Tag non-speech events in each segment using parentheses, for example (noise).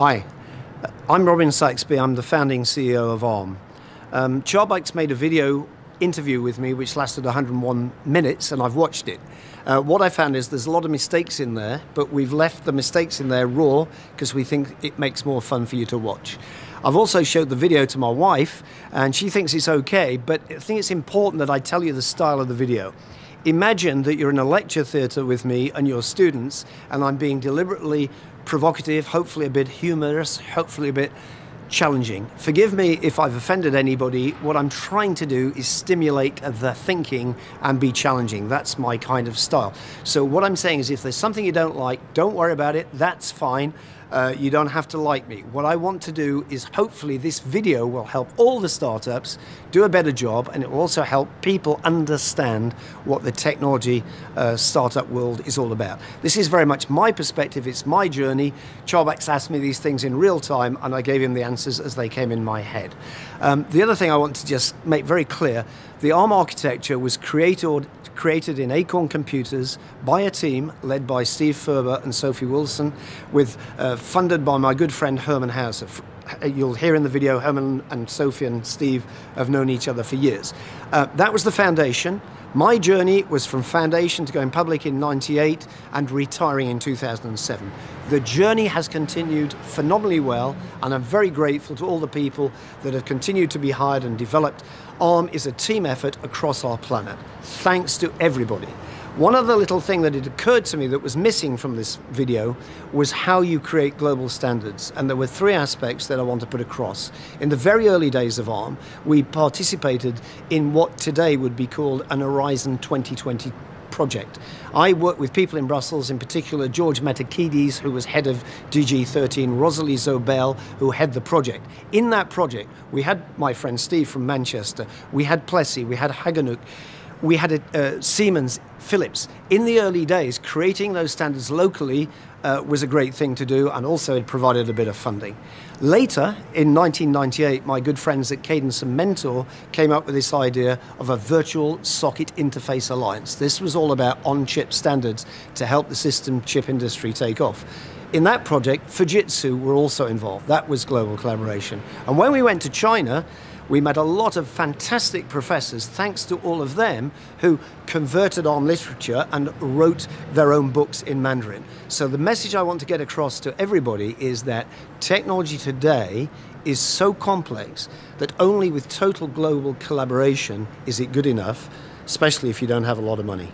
Hi, I'm Robin Saxby. I'm the founding CEO of ARM. Um, Charbax made a video interview with me which lasted 101 minutes and I've watched it. Uh, what I found is there's a lot of mistakes in there, but we've left the mistakes in there raw because we think it makes more fun for you to watch. I've also showed the video to my wife and she thinks it's okay, but I think it's important that I tell you the style of the video. Imagine that you're in a lecture theatre with me and your students and I'm being deliberately provocative, hopefully a bit humorous, hopefully a bit challenging. Forgive me if I've offended anybody. What I'm trying to do is stimulate the thinking and be challenging. That's my kind of style. So, what I'm saying is if there's something you don't like, don't worry about it. That's fine. Uh, you don't have to like me. What I want to do is hopefully this video will help all the startups do a better job and it will also help people understand what the technology uh, startup world is all about. This is very much my perspective, it's my journey. Charbax asked me these things in real time and I gave him the answers as they came in my head. Um, the other thing I want to just make very clear, the ARM architecture was created created in Acorn Computers by a team led by Steve Furber and Sophie Wilson, with uh, funded by my good friend Hermann Hauser. You'll hear in the video Hermann and Sophie and Steve have known each other for years. Uh, that was the foundation. My journey was from foundation to going public in 98 and retiring in 2007. The journey has continued phenomenally well, and I'm very grateful to all the people that have continued to be hired and developed. ARM is a team effort across our planet. Thanks to everybody. One other little thing that had occurred to me that was missing from this video was how you create global standards. And there were three aspects that I want to put across. In the very early days of ARM, we participated in what today would be called an Horizon 2020 project. I worked with people in Brussels, in particular George Metakides, who was head of DG13, Rosalie Zobel, who had the project. In that project, we had my friend Steve from Manchester, we had Plessey, we had Hagenuk, we had a, uh, Siemens, Philips. In the early days, creating those standards locally uh, was a great thing to do, and also it provided a bit of funding. Later, in 1998, my good friends at Cadence and Mentor came up with this idea of a virtual socket interface alliance. This was all about on-chip standards to help the system chip industry take off. In that project, Fujitsu were also involved. That was global collaboration. And when we went to China, we met a lot of fantastic professors, thanks to all of them who converted on literature and wrote their own books in Mandarin. So, the message I want to get across to everybody is that technology today is so complex that only with total global collaboration is it good enough, especially if you don't have a lot of money.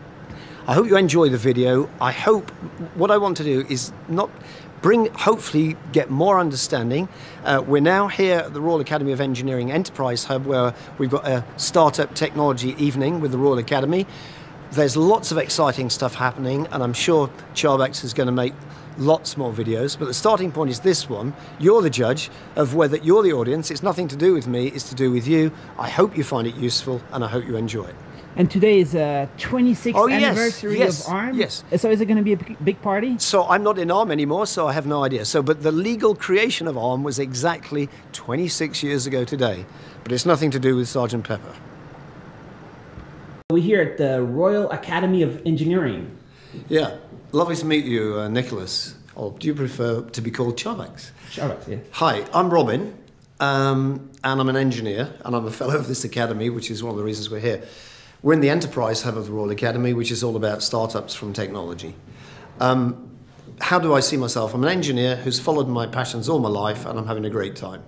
I hope you enjoy the video. I hope what I want to do is not bring, hopefully, get more understanding. Uh, we're now here at the Royal Academy of Engineering Enterprise Hub, where we've got a startup technology evening with the Royal Academy. There's lots of exciting stuff happening, and I'm sure Charbax is going to make lots more videos. But the starting point is this one. You're the judge of whether you're the audience. It's nothing to do with me, it's to do with you. I hope you find it useful, and I hope you enjoy it. And today is a 26th Oh, yes, anniversary yes, of ARM. yes. So is it going to be a big- party? So I'm not in ARM anymore, so I have no idea. So, but the legal creation of ARM was exactly 26 years ago today. But it's nothing to do with Sergeant Pepper. We're here at the Royal Academy of Engineering. Yeah, lovely to meet you, uh, Nicholas. Or do you prefer to be called Charbax? Starbucks, yeah. Hi, I'm Robin, um, and I'm an engineer, and I'm a fellow of this academy, which is one of the reasons we're here. We're in the enterprise hub of the Royal Academy, which is all about startups from technology. Um, how do I see myself? I'm an engineer who's followed my passions all my life, and I'm having a great time.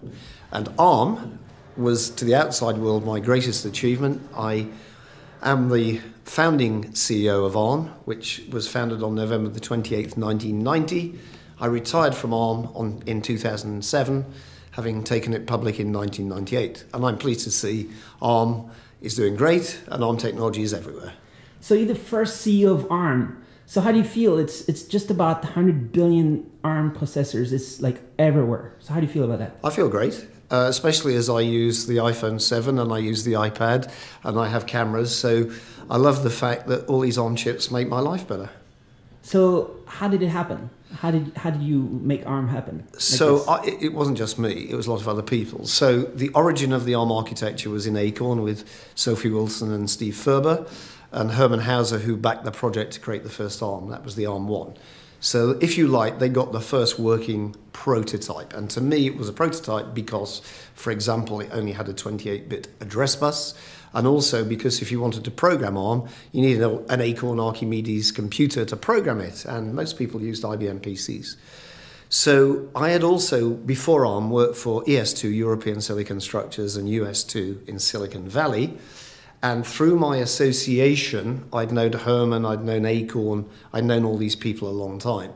And ARM was, to the outside world, my greatest achievement. I am the founding CEO of ARM, which was founded on November the 28th, 1990. I retired from ARM on, in 2007, having taken it public in 1998. And I'm pleased to see ARM is doing great and ARM technology is everywhere. So you're the first CEO of ARM. So how do you feel? It's it's just about 100 billion ARM processors. It's like everywhere. So how do you feel about that? I feel great, uh, especially as I use the iPhone 7 and I use the iPad and I have cameras. So I love the fact that all these ARM chips make my life better. So how did it happen? How did how did you make ARM happen? Like So? I, it- wasn't just me; it was a lot of other people. So the origin of the ARM architecture was in Acorn with Sophie Wilson and Steve Furber, and Hermann Hauser, who backed the project to create the first ARM. That was the ARM one. So, if you like, they got the first working prototype. And to me, it was a prototype because, for example, it only had a 28 bit address bus. And also because if you wanted to program ARM, you needed an Acorn Archimedes computer to program it. And most people used IBM PCs. So I had also, before ARM, worked for ES2, European Silicon Structures, and US2 in Silicon Valley. And through my association, I'd known Hermann, I'd known Acorn, I'd known all these people a long time.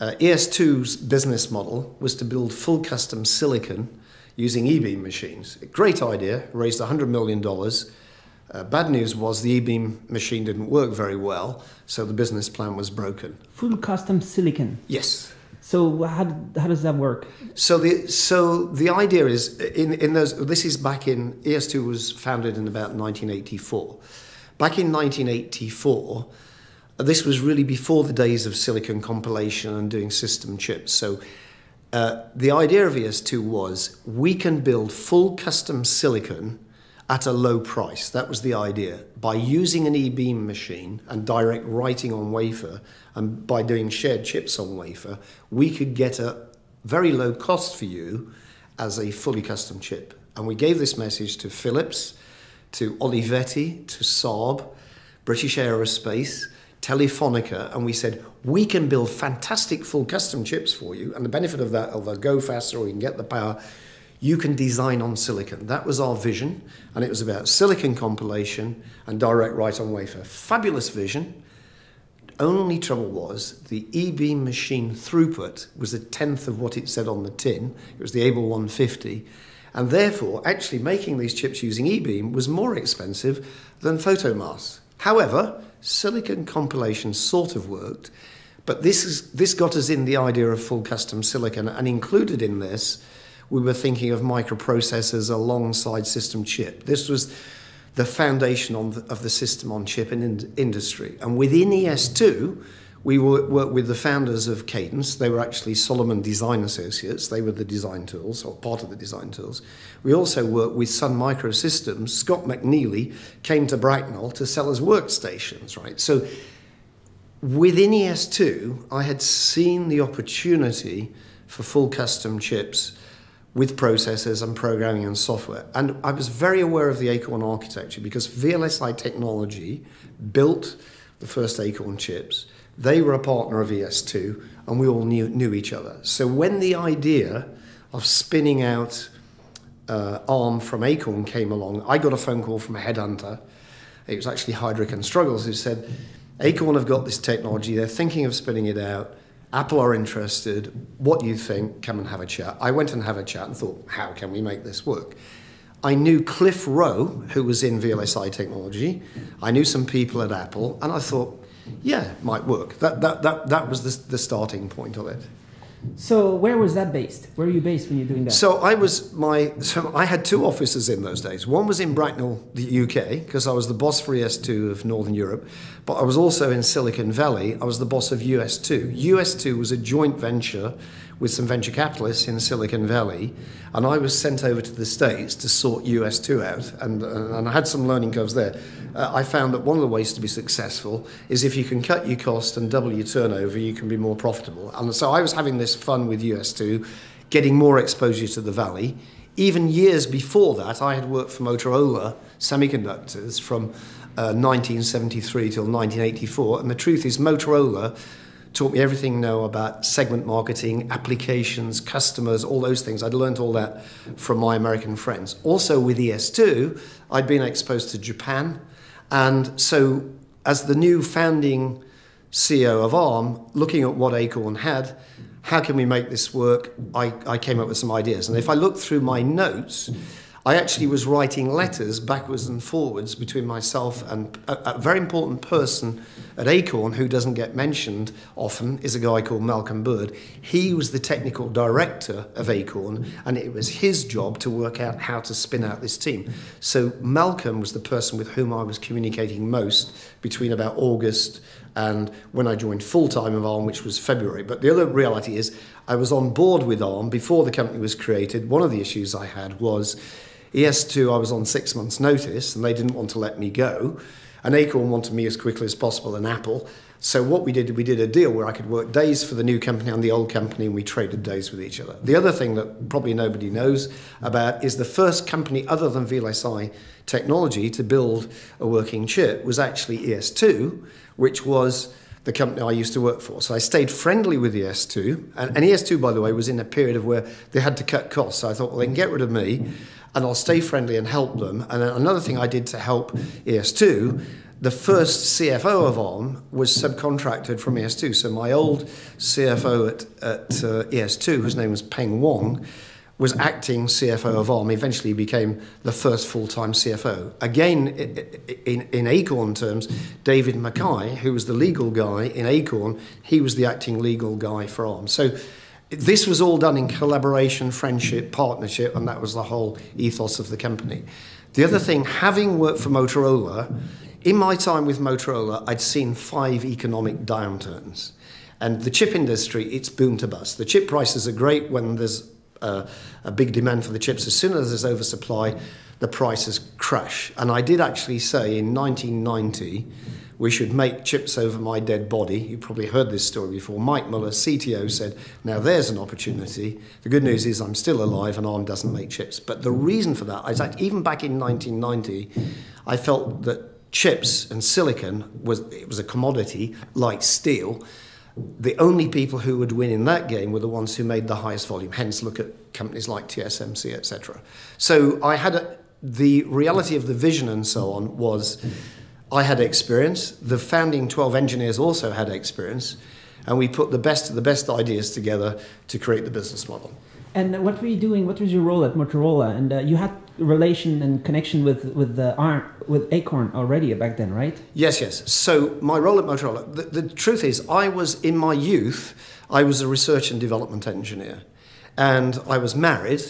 Uh, ES2's business model was to build full custom silicon using e-beam machines. A great idea, raised $100 million. Uh, bad news was the e-beam machine didn't work very well, so the business plan was broken. Full custom silicon. Yes. So how, how does that work? So the so the idea is in in those this is back in ES2 was founded in about 1984. Back in 1984, this was really before the days of silicon compilation and doing system chips. So uh, the idea of ES2 was we can build full custom silicon at a low price. That was the idea. By using an e-beam machine and direct writing on wafer, and by doing shared chips on wafer, we could get a very low cost for you as a fully custom chip. And we gave this message to Philips, to Olivetti, to Saab, British Aerospace, Telefonica, and we said, we can build fantastic full custom chips for you. And the benefit of that, they'll go faster or you can get the power you can design on silicon. That was our vision, and it was about silicon compilation and direct write on wafer. Fabulous vision. Only trouble was the e-beam machine throughput was a tenth of what it said on the tin. It was the AEBLE 150. And therefore, actually making these chips using e-beam was more expensive than photomask. However, silicon compilation sort of worked, but this, is, this got us in the idea of full custom silicon, and included in this we were thinking of microprocessors alongside system chip. This was the foundation the, of the system on chip in, in industry. And within ES2, we worked with the founders of Cadence. They were actually Solomon Design Associates. They were the design tools, or part of the design tools. We also worked with Sun Microsystems. Scott McNealy came to Bracknell to sell us workstations, right? So within ES2, I had seen the opportunity for full custom chips with processors and programming and software. And I was very aware of the Acorn architecture because VLSI Technology built the first Acorn chips. They were a partner of ES2, and we all knew, knew each other. So when the idea of spinning out uh, ARM from Acorn came along, I got a phone call from a headhunter. It was actually Heidrick and Struggles who said, Acorn have got this technology, they're thinking of spinning it out Apple are interested. What do you think? Come and have a chat. I went and have a chat and thought, how can we make this work? I knew Cliff Rowe, who was in VLSI technology. I knew some people at Apple, and I thought, yeah, might work. That, that, that, that was the, the starting point of it. So where was that based? Where are you based when you're doing that? So I was my so I had two offices in those days. One was in Bracknell, the UK, because I was the boss for ES2 of Northern Europe, but I was also in Silicon Valley. I was the boss of US2. US2 was a joint venture with some venture capitalists in Silicon Valley, and I was sent over to the States to sort US2 out, and, and I had some learning curves there. Uh, I found that one of the ways to be successful is if you can cut your cost and double your turnover, you can be more profitable. And so I was having this fun with US2, getting more exposure to the Valley. Even years before that, I had worked for Motorola Semiconductors from uh, 1973 till 1984, and the truth is, Motorola taught me everything now about segment marketing, applications, customers, all those things. I'd learned all that from my American friends. Also with ES2, I'd been exposed to Japan. And so as the new founding CEO of ARM, looking at what Acorn had, how can we make this work? I, I came up with some ideas. And if I look through my notes, I actually was writing letters backwards and forwards between myself and a, a, very important person at Acorn who doesn't get mentioned often is a guy called Malcolm Bird. He was the technical director of Acorn and it was his job to work out how to spin out this team. So Malcolm was the person with whom I was communicating most between about August and when I joined full time of ARM, which was February. But the other reality is, I was on board with ARM before the company was created. One of the issues I had was ES2, I was on six months' notice, and they didn't want to let me go. And Acorn wanted me as quickly as possible, and Apple. So what we did, we did a deal where I could work days for the new company and the old company, and we traded days with each other. The other thing that probably nobody knows about is the first company other than VLSI Technology to build a working chip was actually ES2, which was the company I used to work for. So I stayed friendly with ES2, and, and ES2, by the way, was in a period of where they had to cut costs. So I thought, well, they can get rid of me, and I'll stay friendly and help them. And another thing I did to help ES2 the first CFO of ARM was subcontracted from ES2. So my old CFO at, at uh, ES2, whose name was Peng Wong, was acting CFO of ARM. Eventually became the first full-time CFO. Again, in, in Acorn terms, David Mackay, who was the legal guy in Acorn, he was the acting legal guy for ARM. So this was all done in collaboration, friendship, partnership, and that was the whole ethos of the company. The other thing, having worked for Motorola, in my time with Motorola, I'd seen five economic downturns. And the chip industry, it's boom to bust. The chip prices are great when there's a, a big demand for the chips. As soon as there's oversupply, the prices crash. And I did actually say in 1990, we should make chips over my dead body. You've probably heard this story before. Mike Muller, CTO, said, Now there's an opportunity. The good news is I'm still alive and ARM doesn't make chips. But the reason for that is that even back in 1990, I felt that chips and silicon was it was a commodity like steel. The only people who would win in that game were the ones who made the highest volume. Hence, look at companies like TSMC, etc. So I had a, the reality of the vision and so on was I had experience. The founding 12 engineers also had experience, and we put the best of the best ideas together to create the business model. And what were you doing? What was your role at Motorola? And uh, you had relation and connection with with the ARM, with Acorn already back then, right? Yes, yes. So my role at Motorola. The, the truth is, I was in my youth. I was a research and development engineer, and I was married,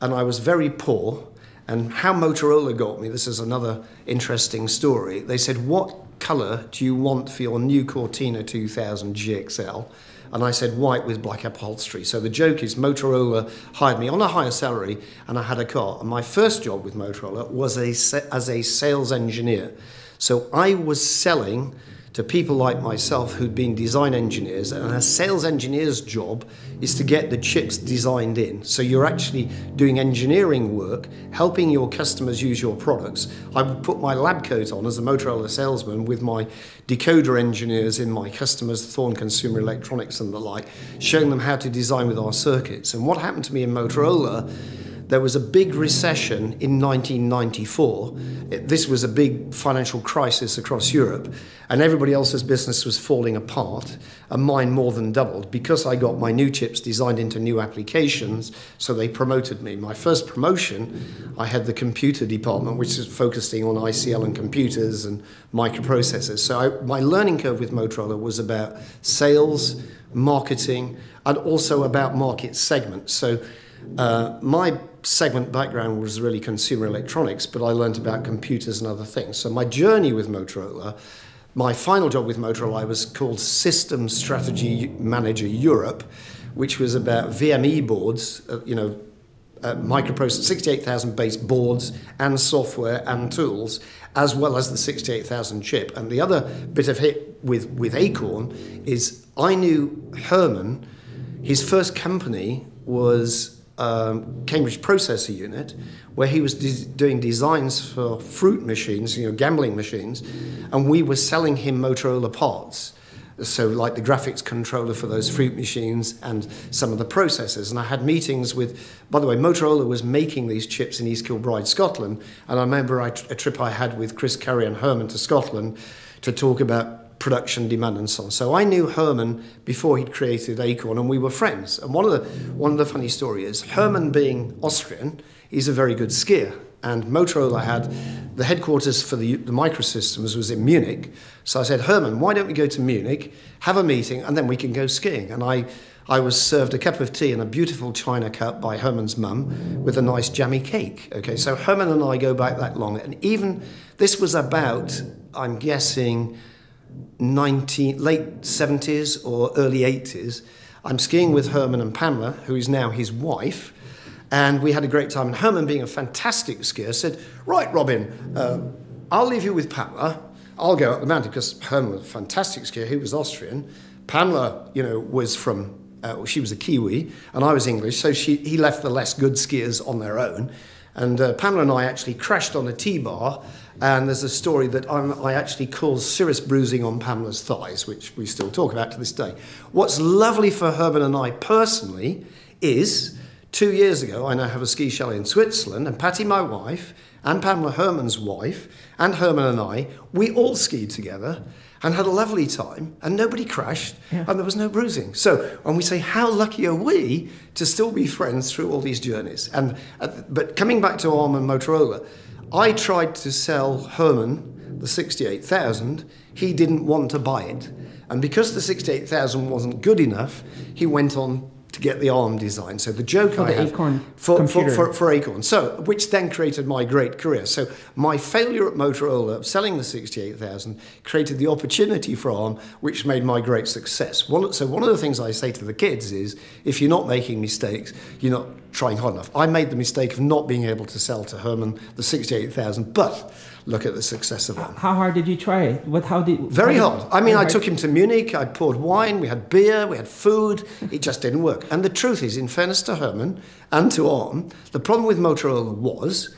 and I was very poor. And how Motorola got me. This is another interesting story. They said, "What color do you want for your new Cortina 2000 GXL?" and I said white with black upholstery. So the joke is Motorola hired me on a higher salary and I had a car. And my first job with Motorola was a, as a sales engineer. So I was selling to people like myself who'd been design engineers, and a sales engineer's job is to get the chips designed in. So you're actually doing engineering work, helping your customers use your products. I would put my lab coat on as a Motorola salesman with my decoder engineers in my customers, Thorn Consumer Electronics and the like, showing them how to design with our circuits. And what happened to me in Motorola there was a big recession in 1994. This was a big financial crisis across Europe, and everybody else's business was falling apart, and mine more than doubled because I got my new chips designed into new applications, so they promoted me. My first promotion, I had the computer department, which is focusing on ICL and computers and microprocessors. So I, my learning curve with Motorola was about sales, marketing, and also about market segments. So uh, my segment background was really consumer electronics, but I learned about computers and other things. So my journey with Motorola, my final job with Motorola, I was called System Strategy Manager Europe, which was about VME boards, uh, you know, uh, microprocessor 68,000 base boards and software and tools, as well as the 68,000 chip. And the other bit of hit with, with Acorn is I knew Hermann, his first company was um, Cambridge Processor Unit, where he was de- doing designs for fruit machines, you know, gambling machines, and we were selling him Motorola parts. So, like the graphics controller for those fruit machines and some of the processors. And I had meetings with, by the way, Motorola was making these chips in East Kilbride, Scotland. And I remember a trip I had with Chris Curry and Hermann to Scotland to talk about production demand and so on. So I knew Hermann before he'd created Acorn, and we were friends. And one of the one of the funny stories is Hermann, being Austrian, he's a very good skier. And Motorola had the headquarters for the, the microsystems was in Munich. So I said, Hermann, why don't we go to Munich, have a meeting, and then we can go skiing? And I, I was served a cup of tea in a beautiful china cup by Hermann's mum with a nice jammy cake. Okay, so Hermann and I go back that long. And even this was about, I'm guessing, 19, late 70s or early 80s. I'm skiing with Hermann and Pamela, who is now his wife, and we had a great time. And Hermann, being a fantastic skier, said, Right, Robin, uh, I'll leave you with Pamela. I'll go up the mountain because Hermann was a fantastic skier. He was Austrian. Pamela, you know, was from, uh, she was a Kiwi, and I was English, so she, he left the less good skiers on their own. And uh, Pamela and I actually crashed on a T-bar, and there's a story that I'm, I actually caused serious bruising on Pamela's thighs, which we still talk about to this day. What's lovely for Hermann and I personally is two years ago, I now have a ski chalet in Switzerland, and Patty, my wife, and Pamela Hermann's wife, and Hermann and I, we all skied together and had a lovely time, and nobody crashed, yeah. and there was no bruising. So, and we say, how lucky are we to still be friends through all these journeys? And uh, but coming back to Arm and Motorola, I tried to sell Hermann the 68,000. He didn't want to buy it, and because the 68,000 wasn't good enough, he went on to get the ARM design. So the joke for I the have Acorn for, for, for, for, Acorn. So which then created my great career. So my failure at Motorola of selling the 68,000 created the opportunity for ARM, which made my great success. One, so one of the things I say to the kids is, if you're not making mistakes, you're not trying hard enough. I made the mistake of not being able to sell to Hermann the 68,000, but look at the success of it. How hard did you try it? What? How did? Very how hard. I mean, I took him to Munich. I poured wine. We had beer. We had food. It just didn't work. And the truth is, in fairness to Hermann and to Arm, the problem with Motorola was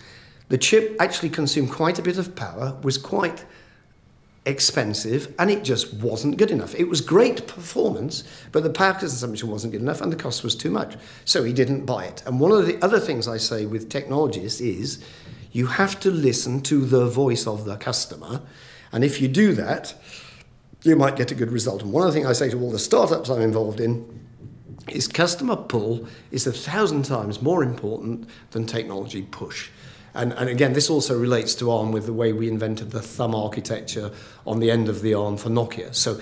the chip actually consumed quite a bit of power. Was quite expensive and it just wasn't good enough. It was great performance, but the power consumption wasn't good enough and the cost was too much. So he didn't buy it. And one of the other things I say with technologists is you have to listen to the voice of the customer. And if you do that, you might get a good result. And one of the things I say to all the startups I'm involved in is customer pull is a thousand times more important than technology push. And, and again, this also relates to ARM with the way we invented the thumb architecture on the end of the ARM for Nokia. So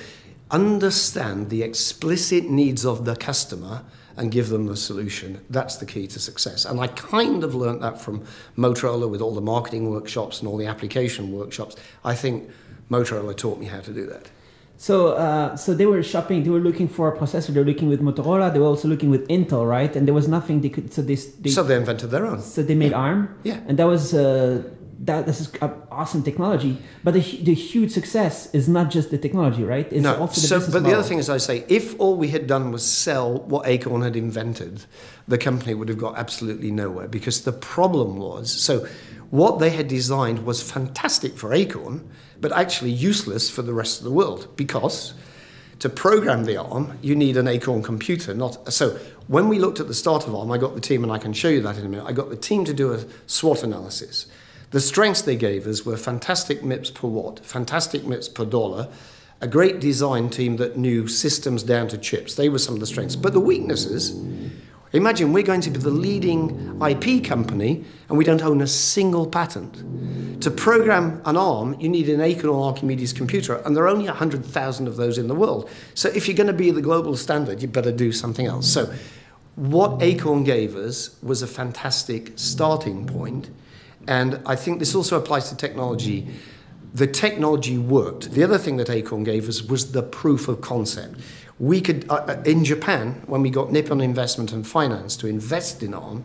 understand the explicit needs of the customer and give them the solution. That's the key to success. And I kind of learned that from Motorola with all the marketing workshops and all the application workshops. I think Motorola taught me how to do that. So, uh, so they were shopping. They were looking for a processor. They were looking with Motorola. They were also looking with Intel, right? And there was nothing they could. So they. they so they invented their own. So they made yeah. ARM. Yeah. And that was uh, that. This is awesome technology. But the, the huge success is not just the technology, right? It's no. also the so, business but model. the other thing is, I say, if all we had done was sell what Acorn had invented, the company would have got absolutely nowhere because the problem was so. What they had designed was fantastic for Acorn, but actually useless for the rest of the world because to program the ARM, you need an Acorn computer. Not so. When we looked at the start of ARM, I got the team, and I can show you that in a minute. I got the team to do a SWOT analysis. The strengths they gave us were fantastic MIPS per watt, fantastic MIPS per dollar, a great design team that knew systems down to chips. They were some of the strengths. But the weaknesses Imagine we're going to be the leading IP company and we don't own a single patent. To program an ARM, you need an Acorn or Archimedes computer, and there are only 100,000 of those in the world. So if you're going to be the global standard, you better do something else. So what Acorn gave us was a fantastic starting point, and I think this also applies to technology. The technology worked. The other thing that Acorn gave us was the proof of concept we could, uh, uh, in Japan, when we got Nippon Investment and Finance to invest in ARM,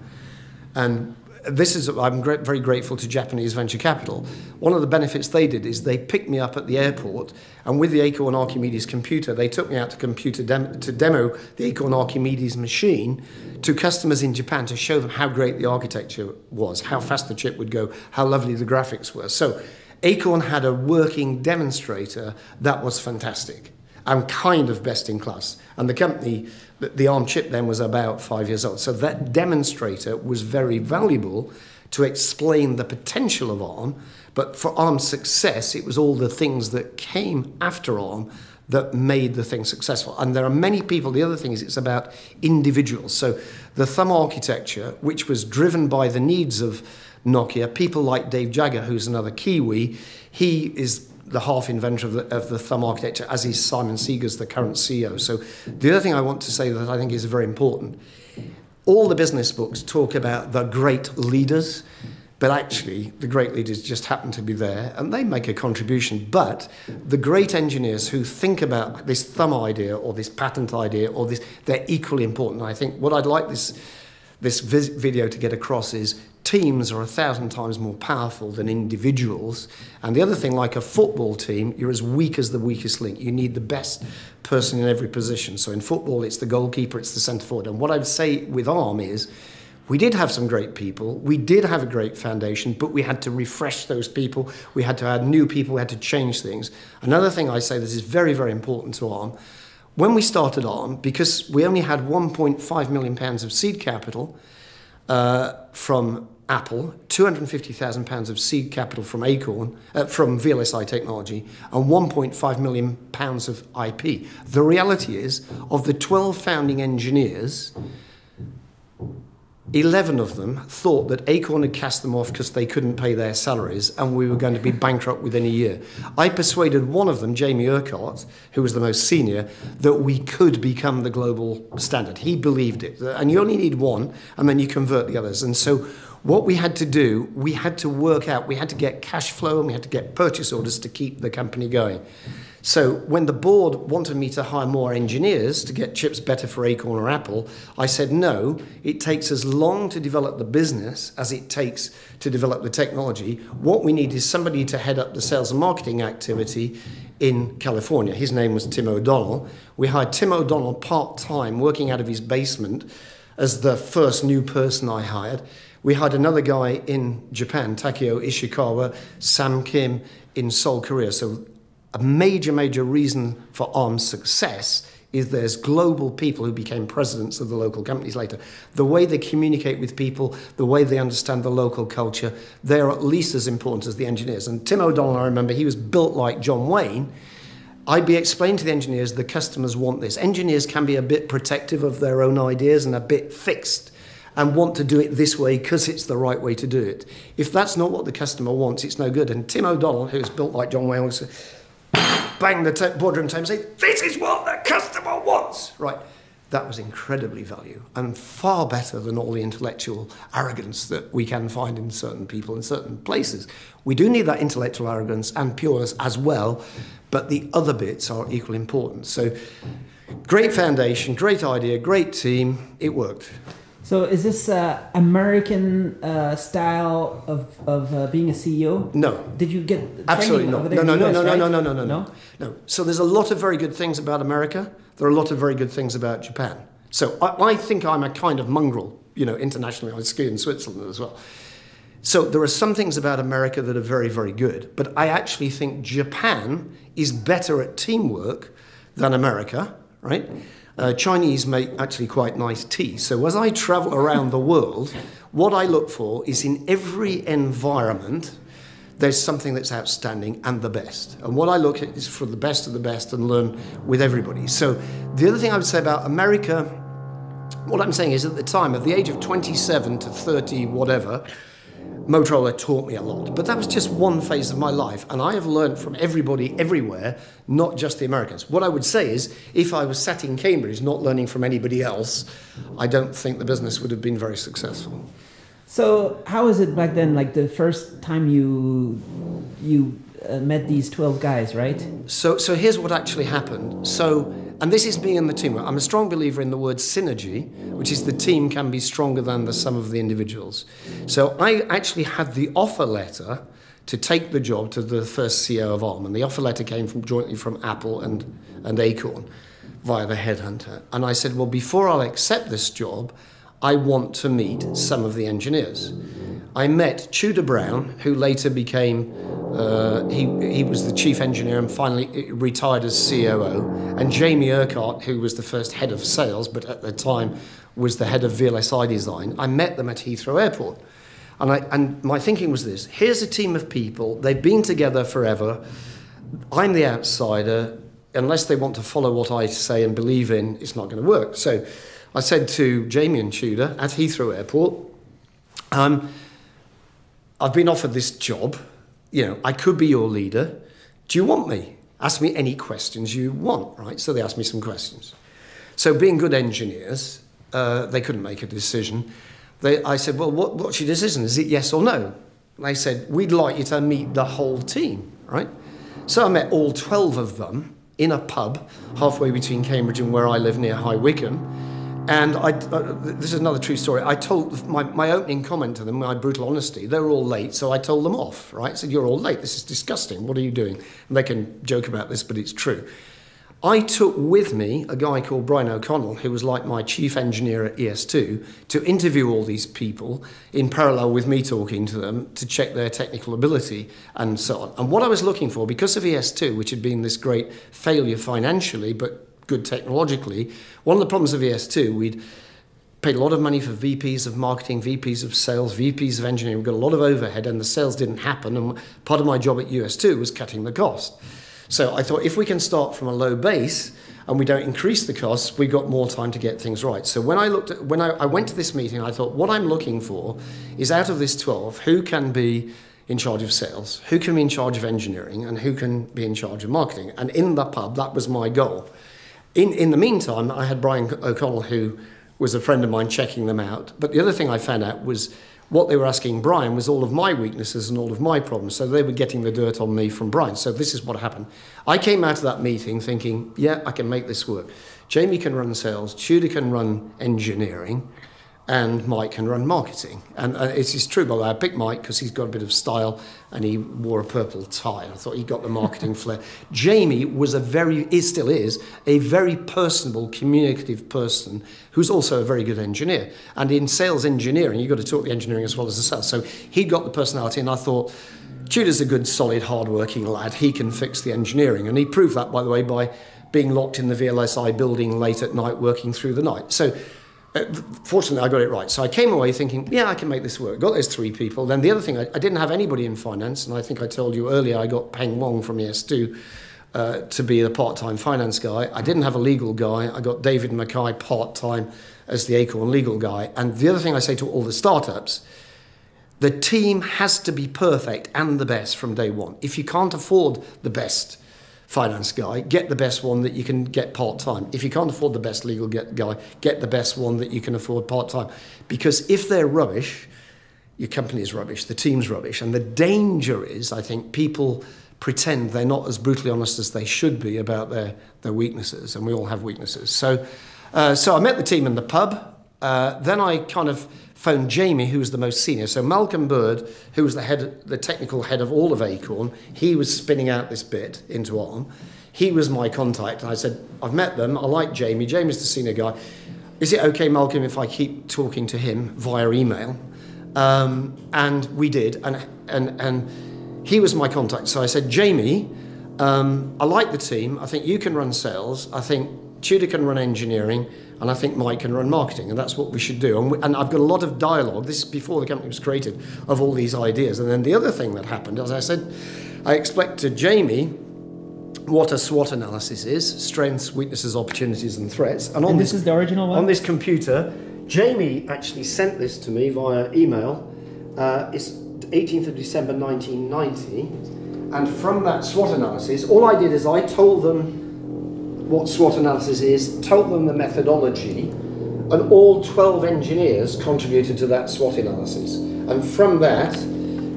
and this is, I'm great, very grateful to Japanese venture capital. One of the benefits they did is they picked me up at the airport, and with the Acorn Archimedes computer, they took me out to computer dem- to demo the Acorn Archimedes machine to customers in Japan to show them how great the architecture was, how fast the chip would go, how lovely the graphics were. So Acorn had a working demonstrator that was fantastic. I'm kind of best in class. And the company, the, ARM chip then was about five years old. So that demonstrator was very valuable to explain the potential of ARM. But for ARM's success, it was all the things that came after ARM that made the thing successful. And there are many people, the other thing is it's about individuals. So the thumb architecture, which was driven by the needs of Nokia, people like Dave Jagger, who's another Kiwi, he is the half inventor of the, of the thumb architecture, as is Simon Segars, the current CEO. So the other thing I want to say that I think is very important, all the business books talk about the great leaders, but actually the great leaders just happen to be there and they make a contribution. But the great engineers who think about this thumb idea or this patent idea or this, they're equally important. I think what I'd like this this video to get across is teams are a thousand times more powerful than individuals. And the other thing, like a football team, you're as weak as the weakest link. You need the best person in every position. So in football, it's the goalkeeper, it's the centre forward. And what I'd say with Arm is, we did have some great people. We did have a great foundation, but we had to refresh those people. We had to add new people. We had to change things. Another thing I say that is very, very important to ARM when we started ARM, because we only had 1.5 million pounds of seed capital uh, from Apple, 250,000 pounds of seed capital from Acorn, uh, from VLSI Technology, and 1.5 million pounds of IP. The reality is, of the 12 founding engineers, 11 of them thought that Acorn had cast them off because they couldn't pay their salaries and we were going to be bankrupt within a year. I persuaded one of them, Jamie Urquhart, who was the most senior, that we could become the global standard. He believed it. And you only need one and then you convert the others. And so what we had to do, we had to work out, we had to get cash flow and we had to get purchase orders to keep the company going. So when the board wanted me to hire more engineers to get chips better for Acorn or Apple, I said no, it takes as long to develop the business as it takes to develop the technology. What we need is somebody to head up the sales and marketing activity in California. His name was Tim O'Donnell. We hired Tim O'Donnell part-time working out of his basement as the first new person I hired. We had another guy in Japan, Takeo Ishikawa, Sam Kim in Seoul, Korea. So a major, major reason for ARM's success is there's global people who became presidents of the local companies later. The way they communicate with people, the way they understand the local culture, they're at least as important as the engineers. And Tim O'Donnell, I remember, he was built like John Wayne. I'd be explaining to the engineers the customers want this. Engineers can be a bit protective of their own ideas and a bit fixed and want to do it this way because it's the right way to do it. If that's not what the customer wants, it's no good. And Tim O'Donnell, who's built like John Wayne, was bang the boardroom table and say, This is what the customer wants. Right. That was incredibly value and far better than all the intellectual arrogance that we can find in certain people in certain places. We do need that intellectual arrogance and pureness as well, but the other bits are equally important. So, great foundation, great idea, great team. It worked. So is this uh, American uh, style of, of uh, being a CEO? No. Did you get absolutely no. No, no, no, US, no, right? no, no, no, no, no, no. So there's a lot of very good things about America. There are a lot of very good things about Japan. So I, I think I'm a kind of mongrel, you know, internationally. I ski in Switzerland as well. So there are some things about America that are very, very good. But I actually think Japan is better at teamwork than America, right? Uh, Chinese make actually quite nice tea. So as I travel around the world, what I look for is in every environment, there's something that's outstanding and the best. And what I look at is for the best of the best and learn with everybody. So the other thing I would say about America, what I'm saying is at the time, at the age of 27 to 30, whatever, Motorola taught me a lot, but that was just one phase of my life, and I have learned from everybody everywhere, not just the Americans. What I would say is, if I was sat in Cambridge not learning from anybody else, I don't think the business would have been very successful. So how was it back then? Like the first time you you uh, met these twelve guys, right? So, so here's what actually happened. So, and this is me in the team. I'm a strong believer in the word synergy, which is the team can be stronger than the sum of the individuals. So, I actually had the offer letter to take the job to the first CEO of ARM, and the offer letter came from jointly from Apple and and Acorn via the headhunter. And I said, well, before I'll accept this job, I want to meet some of the engineers. I met Tudor Brown, who later became, uh, he, he was the chief engineer and finally retired as COO, and Jamie Urquhart, who was the first head of sales, but at the time was the head of VLSI design. I met them at Heathrow Airport. And, I, and my thinking was this here's a team of people, they've been together forever. I'm the outsider. Unless they want to follow what I say and believe in, it's not going to work. So I said to Jamie and Tudor at Heathrow Airport, um, I've been offered this job. You know, I could be your leader. Do you want me? Ask me any questions you want, right? So they asked me some questions. So, being good engineers, uh, they couldn't make a decision. They, I said, Well, what, what's your decision? Is it yes or no? They said, We'd like you to meet the whole team, right? So I met all 12 of them in a pub halfway between Cambridge and where I live near High Wycombe. And I, uh, this is another true story. I told my, my opening comment to them, my brutal honesty, they were all late, so I told them off, right? I said, You're all late, this is disgusting, what are you doing? And they can joke about this, but it's true. I took with me a guy called Brian O'Connell, who was like my chief engineer at ES2, to interview all these people in parallel with me talking to them to check their technical ability and so on. And what I was looking for, because of ES2, which had been this great failure financially, but good technologically. One of the problems of ES2, we'd paid a lot of money for VPs of marketing, VPs of sales, VPs of engineering. We got a lot of overhead, and the sales didn't happen. And part of my job at US2 was cutting the cost. So I thought if we can start from a low base and we don't increase the costs, we've got more time to get things right. So when I looked at when I, I went to this meeting, I thought what I'm looking for is out of this 12, who can be in charge of sales, who can be in charge of engineering, and who can be in charge of marketing. And in the pub, that was my goal. In, in the meantime, I had Brian O'Connell, who was a friend of mine, checking them out. But the other thing I found out was what they were asking Brian was all of my weaknesses and all of my problems. So they were getting the dirt on me from Brian. So this is what happened. I came out of that meeting thinking, yeah, I can make this work. Jamie can run sales, Tudor can run engineering and Mike can run marketing. And uh, it is true, by the way. I picked Mike because he's got a bit of style and he wore a purple tie. I thought he got the marketing (laughs) flair. Jamie was a very, is still is, a very personable, communicative person who's also a very good engineer. And in sales engineering, you've got to talk the engineering as well as the sales. So he got the personality, and I thought, Tudor's a good, solid, hard-working lad. He can fix the engineering. And he proved that, by the way, by being locked in the VLSI building late at night, working through the night. So fortunately, I got it right. So I came away thinking, yeah, I can make this work. Got those three people. Then the other thing, I, I didn't have anybody in finance, and I think I told you earlier, I got Peng Wong from ES2 uh, to be the part-time finance guy. I didn't have a legal guy. I got David Mackay part-time as the Acorn legal guy. And the other thing I say to all the startups, the team has to be perfect and the best from day one. If you can't afford the best, finance guy, get the best one that you can get part time. If you can't afford the best legal guy, get the best one that you can afford part time. Because if they're rubbish, your company is rubbish, the team's rubbish. And the danger is, I think, people pretend they're not as brutally honest as they should be about their, their weaknesses, and we all have weaknesses. So, uh, so I met the team in the pub. Uh, then I kind of phoned Jamie, who was the most senior. So Malcolm Bird, who was the head, the technical head of all of Acorn, he was spinning out this bit into ARM. He was my contact, and I said, "I've met them. I like Jamie. Jamie's the senior guy. Is it okay, Malcolm, if I keep talking to him via email?" Um, and we did, and and and he was my contact. So I said, Jamie, um, I like the team. I think you can run sales. I think Tudor can run engineering and I think Mike can run marketing, and that's what we should do. And, we, and I've got a lot of dialogue. This is before the company was created of all these ideas. And then the other thing that happened, as I said, I explained to Jamie what a SWOT analysis is: strengths, weaknesses, opportunities, and threats. And, and this, this is the original one. On this computer, Jamie actually sent this to me via email. Uh, it's 18th of December 1990, and from that SWOT analysis, all I did is I told them what SWOT analysis is, told them the methodology, and all 12 engineers contributed to that SWOT analysis. And from that,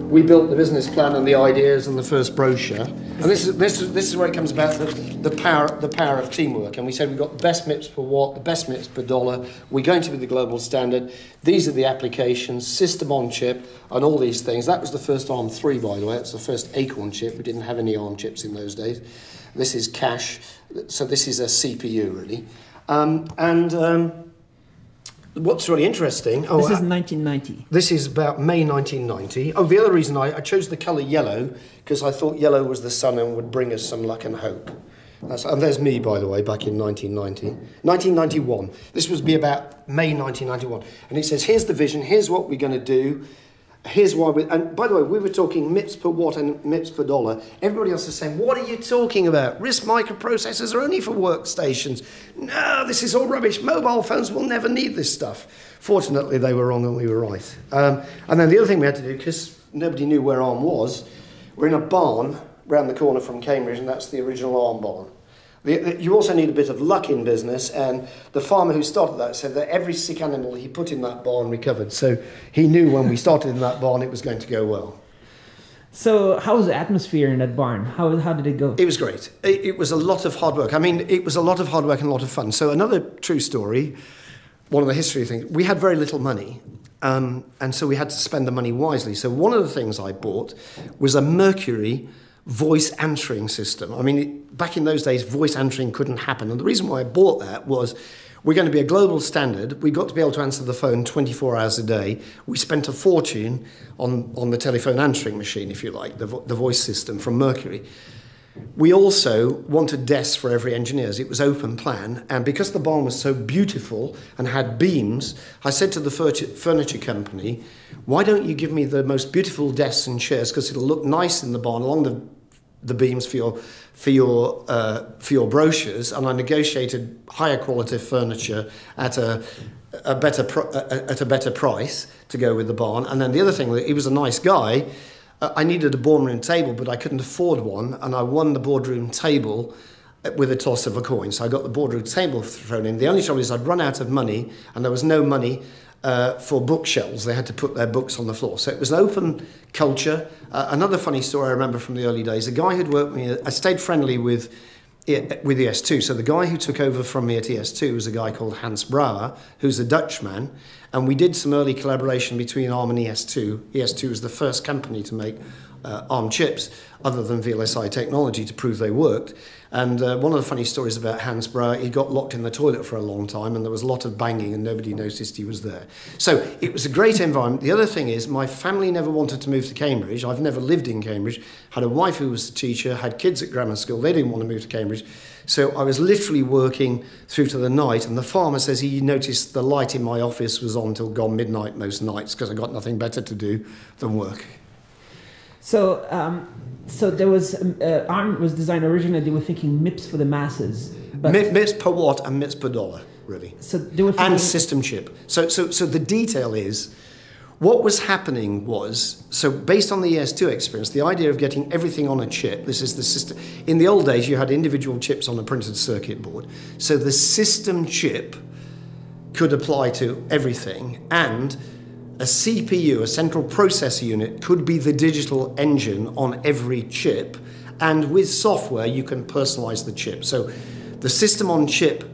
we built the business plan and the ideas and the first brochure. And this is, this is, this is where it comes about the, the, power, the power of teamwork. And we said we've got the best MIPS per watt, the best MIPS per dollar. We're going to be the global standard. These are the applications, system on chip, and all these things. That was the first ARM3, by the way. It's the first Acorn chip. We didn't have any ARM chips in those days. This is cache. So this is a CPU, really. Um, and um, what's really interesting... Oh, this is 1990. This is about May 1990. Oh, the other reason I, I chose the colour yellow, because I thought yellow was the sun and would bring us some luck and hope. That's, and there's me, by the way, back in 1990. 1991. This was be about May 1991. And it says, here's the vision, here's what we're going to do here's why we, and by the way, we were talking MIPS per watt and MIPS per dollar. Everybody else is saying, what are you talking about? RISC microprocessors are only for workstations. No, this is all rubbish. Mobile phones will never need this stuff. Fortunately, they were wrong and we were right. Um, and then the other thing we had to do, because nobody knew where ARM was, we're in a barn round the corner from Cambridge, and that's the original ARM barn. You also need a bit of luck in business, and the farmer who started that said that every sick animal he put in that barn recovered. So he knew when we started in that barn it was going to go well. So, how was the atmosphere in that barn? How, how did it go? It was great. It, it was a lot of hard work. I mean, it was a lot of hard work and a lot of fun. So, another true story one of the history things. We had very little money, um, and so we had to spend the money wisely. So one of the things I bought was a Mercury voice answering system. I mean, back in those days, voice answering couldn't happen, and the reason why I bought that was. We're going to be a global standard. We've got to be able to answer the phone 24 hours a day. We spent a fortune on, on the telephone answering machine, if you like, the, vo- the voice system from Mercury. We also wanted desks for every engineers. It was open plan, and because the barn was so beautiful and had beams, I said to the furniture company, "Why don't you give me the most beautiful desks and chairs because it'll look nice in the barn along the the beams for your for your uh, for your brochures?" And I negotiated higher quality furniture at a a better pro- at a better price to go with the barn. And then the other thing, that he was a nice guy uh, I needed a boardroom table, but I couldn't afford one, and I won the boardroom table uh, with a toss of a coin. So I got the boardroom table thrown in. The only trouble is I'd run out of money, and there was no money uh, for bookshelves. They had to put their books on the floor. So it was an open culture. Uh, another funny story I remember from the early days: a guy who'd worked with me, I stayed friendly with with ES2. So the guy who took over from me at ES2 was a guy called Hans Brouwer, who's a Dutchman, and we did some early collaboration between ARM and ES2. ES2 was the first company to make uh, ARM chips, other than VLSI technology, to prove they worked. And uh, one of the funny stories about Hans Brouwer, he got locked in the toilet for a long time and there was a lot of banging and nobody noticed he was there. So it was a great environment. The other thing is, my family never wanted to move to Cambridge. I've never lived in Cambridge. Had a wife who was a teacher, had kids at grammar school. They didn't want to move to Cambridge. So I was literally working through to the night. And the farmer says he noticed the light in my office was on till gone midnight most nights because I got nothing better to do than work. So, um, so there was um, uh, ARM was designed originally. They were thinking MIPS for the masses, but MIPS per watt and MIPS per dollar, really. So they were and system chip. So, so, so the detail is. What was happening was, so based on the ES2 experience, the idea of getting everything on a chip, this is the system. In the old days, you had individual chips on a printed circuit board. So the system chip could apply to everything, and a CPU, a central processor unit, could be the digital engine on every chip. And with software, you can personalize the chip. So the system on chip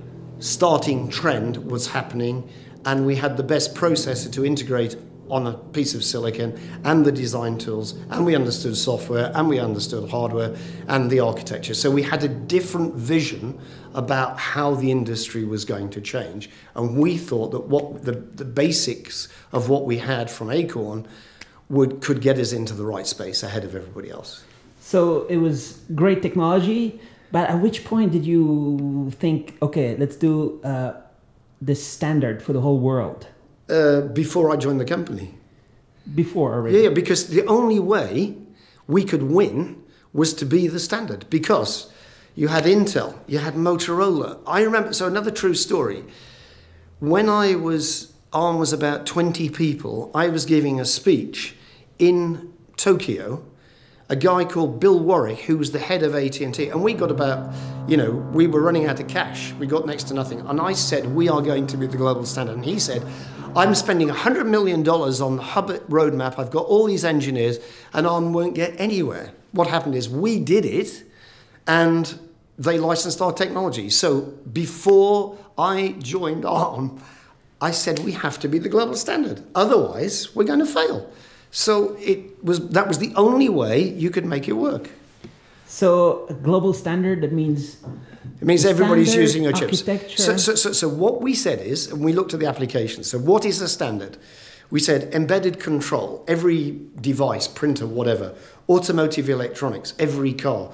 starting trend was happening, and we had the best processor to integrate on a piece of silicon and the design tools, and we understood software, and we understood hardware and the architecture. So we had a different vision about how the industry was going to change. And we thought that what the, the basics of what we had from Acorn would, could get us into the right space ahead of everybody else. So it was great technology, but at which point did you think, okay, let's do uh, this standard for the whole world? Uh, before I joined the company. Before already? Yeah, because the only way we could win was to be the standard. Because you had Intel, you had Motorola. I remember, so another true story. When I was, ARM was about 20 people, I was giving a speech in Tokyo. A guy called Bill Warwick, who was the head of AT&T, and we got about, you know, we were running out of cash. We got next to nothing. And I said, we are going to be the global standard. And he said, I'm spending $100 million on the Hub roadmap. I've got all these engineers, and ARM won't get anywhere. What happened is we did it, and they licensed our technology. So before I joined ARM, I said we have to be the global standard. Otherwise, we're going to fail. So it was that was the only way you could make it work. So a global standard that means it means everybody's using your chips. So, so, so, so what we said is, and we looked at the application. So what is the standard? We said embedded control, every device, printer, whatever, automotive electronics, every car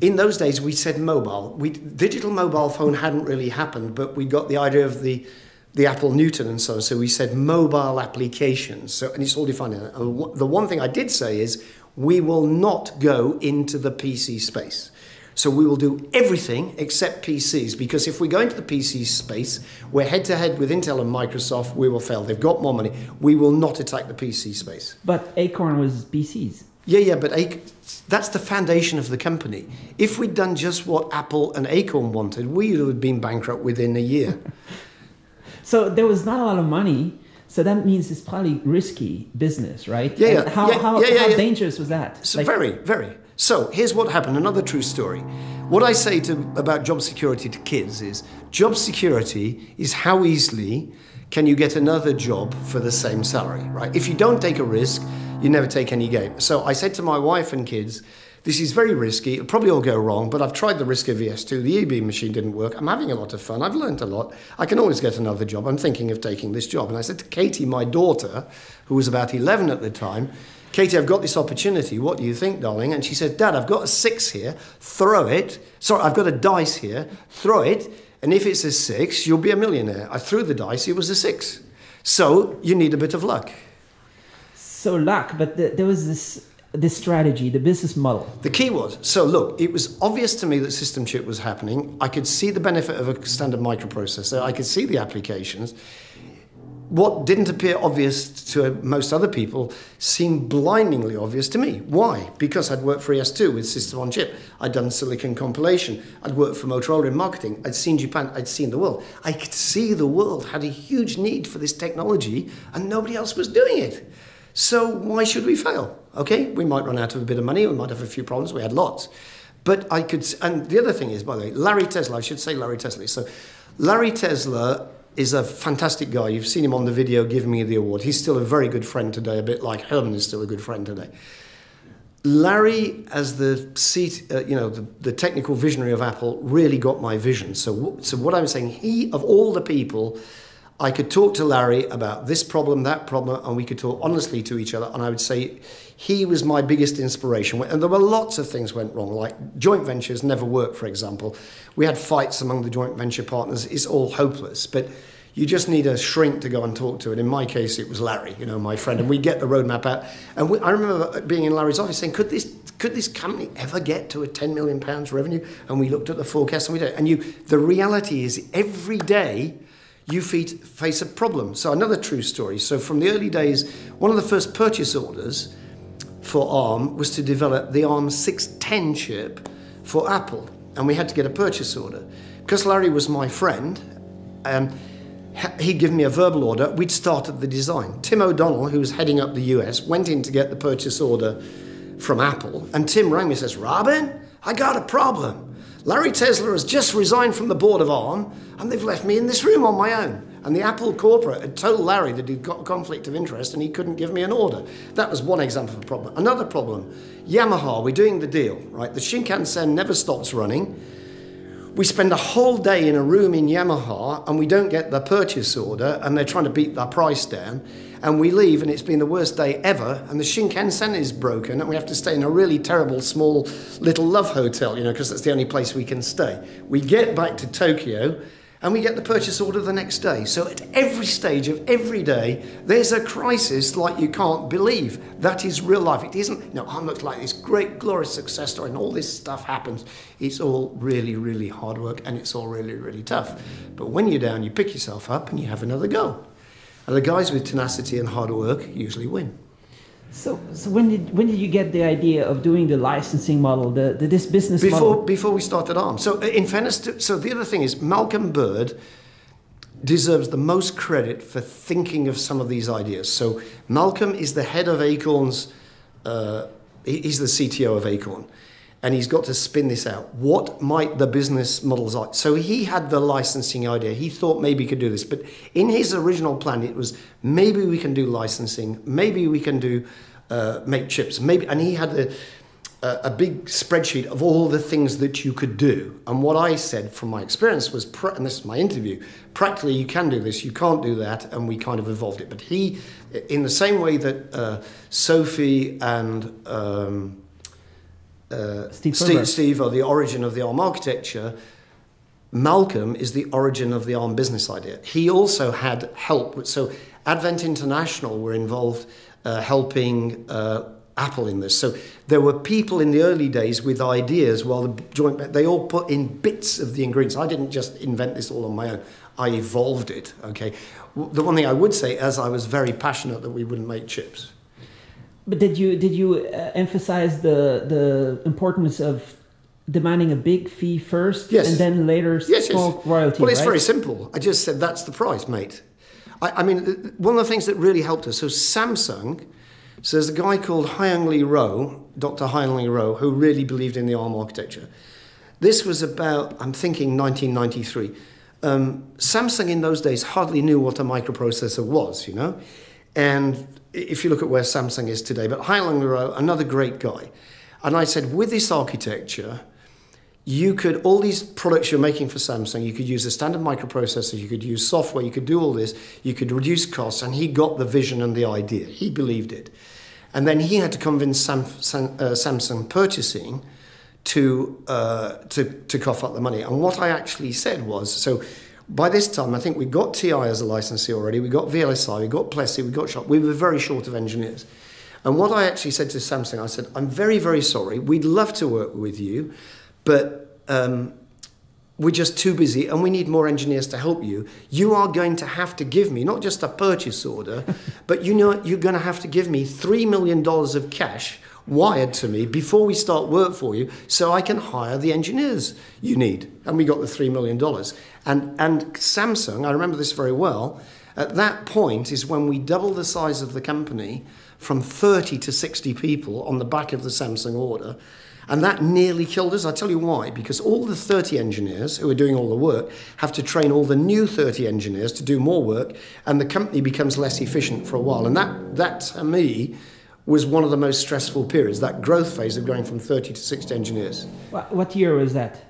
in those days we said mobile. We, digital mobile phone hadn't really happened, but we got the idea of the the Apple Newton and so on. So we said mobile applications. So and it's all defined. The one thing I did say is we will not go into the PC space. So we will do everything except PCs because if we go into the PC space, we're head to head with Intel and Microsoft, we will fail. They've got more money. We will not attack the PC space. But Acorn was PCs. Yeah, yeah, but that's the foundation of the company. If we'd done just what Apple and Acorn wanted, we would have been bankrupt within a year. (laughs) so there was not a lot of money. So that means it's probably risky business, right? Yeah, yeah. How, yeah, how, yeah, yeah, how yeah. dangerous was that? So like, very, very. So here's what happened. Another true story. What I say to, about job security to kids is job security is how easily can you get another job for the same salary, right? If you don't take a risk, you never take any game. So I said to my wife and kids, this is very risky. It'll probably all go wrong, but I've tried the Risca ES2. The e-beam machine didn't work. I'm having a lot of fun. I've learned a lot. I can always get another job. I'm thinking of taking this job. And I said to Katie, my daughter, who was about 11 at the time, Katie, I've got this opportunity. What do you think, darling? And she said, Dad, I've got a six here. Throw it. Sorry, I've got a dice here. Throw it. And if it's a six, you'll be a millionaire. I threw the dice. It was a six. So you need a bit of luck. So luck, but the, there was this this strategy, the business model. The key was so look, it was obvious to me that system chip was happening. I could see the benefit of a standard microprocessor. I could see the applications what didn't appear obvious to most other people seemed blindingly obvious to me. Why? Because I'd worked for ES2 with System on Chip. I'd done silicon compilation. I'd worked for Motorola in marketing. I'd seen Japan. I'd seen the world. I could see the world had a huge need for this technology and nobody else was doing it. So why should we fail? Okay, we might run out of a bit of money. We might have a few problems. We had lots. But I could, and the other thing is, by the way, Larry Tesler, I should say Larry Tesler. So Larry Tesler is a fantastic guy. You've seen him on the video giving me the award. He's still a very good friend today, a bit like Hermann is still a good friend today. Larry, as the seat, uh, you know, the, the, technical visionary of Apple, really got my vision. So, so what I'm saying, he of all the people, I could talk to Larry about this problem, that problem, and we could talk honestly to each other. And I would say he was my biggest inspiration. And there were lots of things went wrong, like joint ventures never work, for example. We had fights among the joint venture partners. It's all hopeless. But you just need a shrink to go and talk to. And in my case, it was Larry, you know, my friend. And we get the roadmap out. And we, I remember being in Larry's office saying, could this, could this company ever get to a 10 million pounds revenue? And we looked at the forecast and we did. And you, the reality is every day, you face a problem. So another true story. So from the early days, one of the first purchase orders for ARM was to develop the ARM 610 chip for Apple. And we had to get a purchase order. Because Larry was my friend, um, he'd given me a verbal order, we'd started the design. Tim O'Donnell, who was heading up the US, went in to get the purchase order from Apple. And Tim rang me and says, Robin, I got a problem. Larry Tesler has just resigned from the board of ARM, and they've left me in this room on my own. And the Apple corporate had told Larry that he'd got a conflict of interest and he couldn't give me an order. That was one example of a problem. Another problem Yamaha, we're doing the deal, right? The Shinkansen never stops running. We spend a whole day in a room in Yamaha and we don't get the purchase order and they're trying to beat the price down. And we leave and it's been the worst day ever and the Shinkansen is broken and we have to stay in a really terrible small little love hotel, you know, because that's the only place we can stay. We get back to Tokyo and we get the purchase order the next day. So at every stage of every day, there's a crisis like you can't believe. That is real life. It isn't, you know, oh, I look like this great, glorious success story and all this stuff happens. It's all really, really hard work and it's all really, really tough. But when you're down, you pick yourself up and you have another go. And the guys with tenacity and hard work usually win. So, so when did when did you get the idea of doing the licensing model, the, the this business before, model? Before we started ARM. So, uh, in fairness, to, so the other thing is Malcolm Bird deserves the most credit for thinking of some of these ideas. So, Malcolm is the head of Acorn's. Uh, he's the CTO of Acorn, and he's got to spin this out. What might the business models like? So he had the licensing idea. He thought maybe he could do this, but in his original plan, it was maybe we can do licensing, maybe we can do uh, make chips, maybe. And he had a, a, big spreadsheet of all the things that you could do. And what I said from my experience was, and this is my interview, practically you can do this, you can't do that, and we kind of evolved it. But he, in the same way that uh, Sophie and um, uh, Steve, Steve, Steve are the origin of the ARM architecture. Malcolm is the origin of the ARM business idea. He also had help. So Advent International were involved uh, helping uh, Apple in this. So there were people in the early days with ideas while the joint, they all put in bits of the ingredients. I didn't just invent this all on my own. I evolved it, okay? The one thing I would say as I was very passionate that we wouldn't make chips. But did you did you uh, emphasize the the importance of demanding a big fee first yes. and then later yes, small yes. royalty? Well, it's right? very simple. I just said that's the price, mate. I, I, mean, one of the things that really helped us. So Samsung. So there's a guy called Hyung Lee Roh, Dr. Hyung Lee Roh, who really believed in the ARM architecture. This was about, I'm thinking 1993. Um, Samsung in those days hardly knew what a microprocessor was, you know? And if you look at where Samsung is today, but Hai-Long another great guy. And I said, with this architecture, you could, all these products you're making for Samsung, you could use a standard microprocessor, you could use software, you could do all this, you could reduce costs. And he got the vision and the idea. He believed it. And then he had to convince Sam, Sam, uh, Samsung purchasing to, uh, to, to cough up the money. And what I actually said was, so by this time, I think we got TI as a licensee already, we got VLSI, we got Plessey, we got Sharp. We were very short of engineers. And what I actually said to Samsung, I said, I'm very, very sorry. We'd love to work with you, but um, we're just too busy and we need more engineers to help you. You are going to have to give me not just a purchase order, (laughs) but you know you're going to have to give me $3 million of cash wired to me before we start work for you so I can hire the engineers you need. And we got the $3 million. And, and Samsung, I remember this very well, at that point is when we doubled the size of the company from 30 to 60 people on the back of the Samsung order. And that nearly killed us. I tell you why. Because all the 30 engineers who are doing all the work have to train all the new 30 engineers to do more work, and the company becomes less efficient for a while. And that, that to me, was one of the most stressful periods, that growth phase of going from 30 to 60 engineers. What year was that?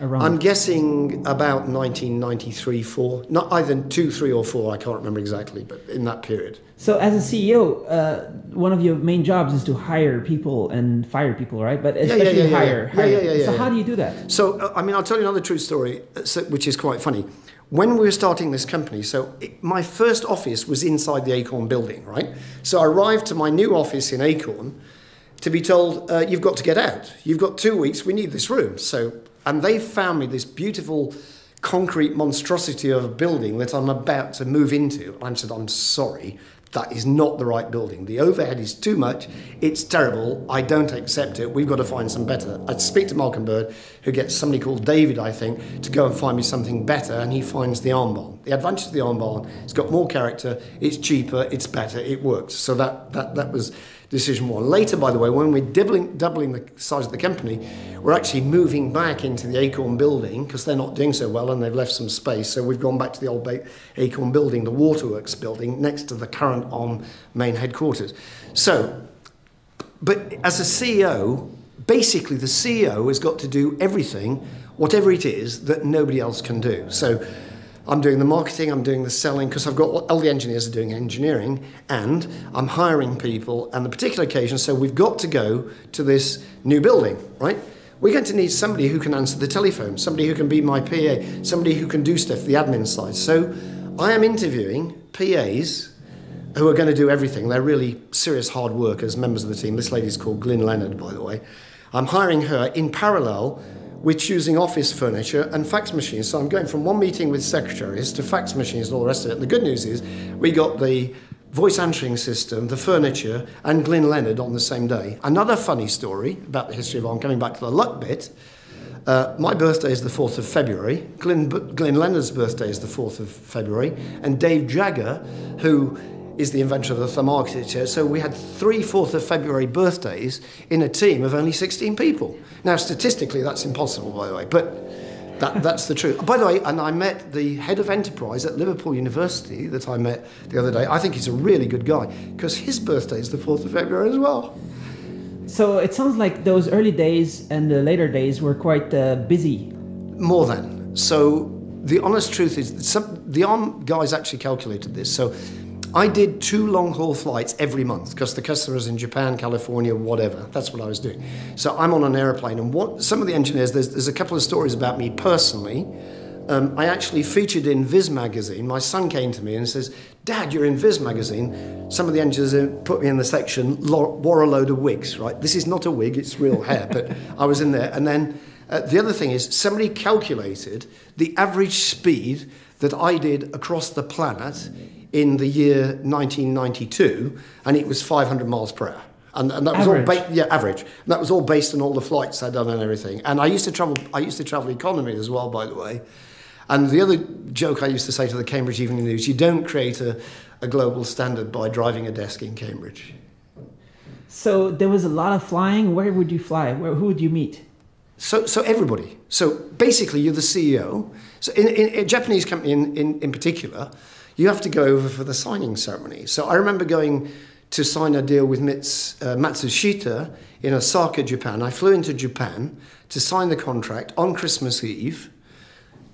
Around? I'm guessing about 1993, 4. Not either 2, 3 or 4, I can't remember exactly, but in that period. So as a CEO, uh, one of your main jobs is to hire people and fire people, right? But especially yeah, yeah, yeah, hire, hire. Yeah, yeah, yeah, So how do you do that? So, uh, I mean, I'll tell you another true story, uh, which is quite funny when we were starting this company, so it, my first office was inside the Acorn building, right? So I arrived to my new office in Acorn to be told, uh, you've got to get out. You've got two weeks, we need this room. So, and they found me this beautiful concrete monstrosity of a building that I'm about to move into. I said, I'm sorry, that is not the right building. The overhead is too much. It's terrible. I don't accept it. We've got to find some better. I'd speak to Malcolm Bird, who gets somebody called David, I think, to go and find me something better, and he finds the arm barn. The advantage of the arm barn, it's got more character, it's cheaper, it's better, it works. So that, that, that was decision one. Later, by the way, when we're doubling, doubling the size of the company, we're actually moving back into the Acorn building because they're not doing so well and they've left some space. So we've gone back to the old Acorn building, the Waterworks building, next to the current Arm main headquarters. So, but as a CEO, basically the CEO has got to do everything, whatever it is, that nobody else can do. So I'm doing the marketing, I'm doing the selling, because I've got all the engineers are doing engineering, and I'm hiring people, and the particular occasion, so we've got to go to this new building, right? We're going to need somebody who can answer the telephone, somebody who can be my PA, somebody who can do stuff, the admin side. So I am interviewing PAs who are going to do everything. They're really serious hard workers, members of the team. This lady's called Glyn Leonard, by the way. I'm hiring her in parallel we're choosing office furniture and fax machines. So I'm going from one meeting with secretaries to fax machines and all the rest of it. And the good news is we got the voice answering system, the furniture, and Glyn Leonard on the same day. Another funny story about the history of ARM, coming back to the luck bit. Uh, my birthday is the 4th of February. Glyn, Glyn Leonard's birthday is the 4th of February. And Dave Jaggar, who is the inventor of the thermometer. So we had three 4th of February birthdays in a team of only 16 people. Now, statistically, that's impossible, by the way, but that, that's the truth. By the way, and I met the head of enterprise at Liverpool University that I met the other day. I think he's a really good guy because his birthday is the 4th of February as well. So it sounds like those early days and the later days were quite uh, busy. More than. So the honest truth is, some, the ARM guys actually calculated this. So I did two long haul flights every month because the customers in Japan, California, whatever. That's what I was doing. So I'm on an airplane, and what some of the engineers, there's, there's a couple of stories about me personally. Um, I actually featured in Viz magazine. My son came to me and says, Dad, you're in Viz magazine. Some of the engineers put me in the section, wore a load of wigs, right? This is not a wig, it's real hair, (laughs) but I was in there. And then uh, the other thing is, somebody calculated the average speed that I did across the planet in the year 1992, and it was 500 miles per hour. And, and that was average. all ba- yeah average. And that was all based on all the flights I'd done and everything. And I used to travel. I used to travel economy as well, by the way. And the other joke I used to say to the Cambridge Evening News: you don't create a, a global standard by driving a desk in Cambridge. So there was a lot of flying. Where would you fly? Where, who would you meet? So, so everybody. So basically, you're the CEO. So in, in a Japanese company in, in, in particular, you have to go over for the signing ceremony. So I remember going to sign a deal with Mits, uh, Matsushita in Osaka, Japan. I flew into Japan to sign the contract on Christmas Eve,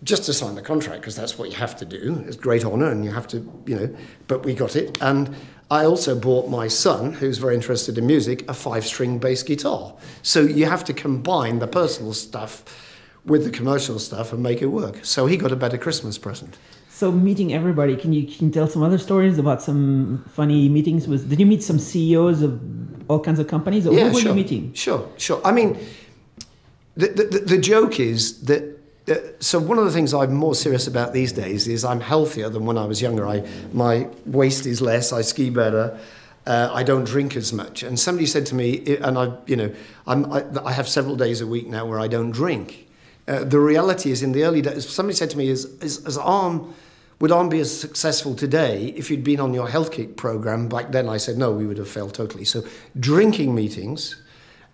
just to sign the contract because that's what you have to do. It's great honour, and you have to, you know. But we got it, and I also bought my son, who's very interested in music, a five-string bass guitar. So you have to combine the personal stuff with the commercial stuff and make it work. So he got a better Christmas present. So meeting everybody, can you can you tell some other stories about some funny meetings? with? did you meet some CEOs of all kinds of companies? Or yeah, who were sure. you meeting? Sure, sure. I mean, the, the, the joke is that uh, so one of the things I'm more serious about these days is I'm healthier than when I was younger. I my waist is less. I ski better. Uh, I don't drink as much. And somebody said to me, and I, you know, I'm, I, I have several days a week now where I don't drink. Uh, the reality is, in the early days, somebody said to me, "Is is, is Arm would Arm be as successful today if you'd been on your health kick program back then? I said, no, we would have failed totally. So drinking meetings,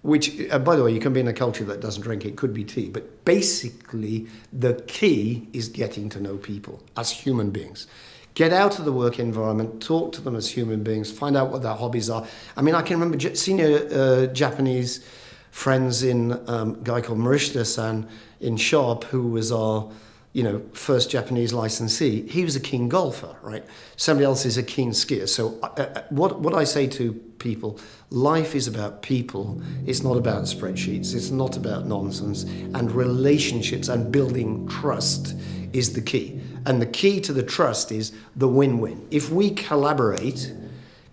which, uh, by the way, you can be in a culture that doesn't drink, it could be tea. But basically, the key is getting to know people as human beings. Get out of the work environment, talk to them as human beings, find out what their hobbies are. I mean, I can remember senior uh, Japanese friends in um, a guy called Morishita-san in Sharp, who was our you know, first Japanese licensee, he was a keen golfer, right? Somebody else is a keen skier. So, uh, uh, what, what I say to people, life is about people. It's not about spreadsheets. It's not about nonsense. And relationships and building trust is the key. And the key to the trust is the win win. If we collaborate,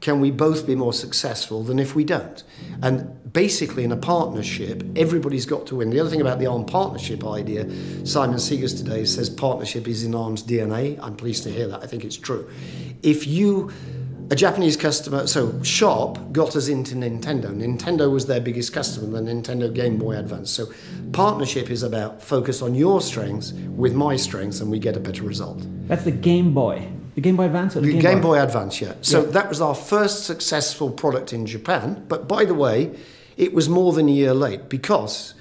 can we both be more successful than if we don't? And basically, in a partnership, everybody's got to win. The other thing about the ARM partnership idea, Simon Segars today says partnership is in ARM's DNA. I'm pleased to hear that. I think it's true. If you a Japanese customer, so Sharp got us into Nintendo. Nintendo was their biggest customer, the Nintendo Game Boy Advance. So partnership is about focus on your strengths with my strengths, and we get a better result. That's the Game Boy. The Game Boy Advance or the, the Game, Game Boy? Boy? Advance, yeah. So Yeah. that was our first successful product in Japan. But by the way, it was more than a year late because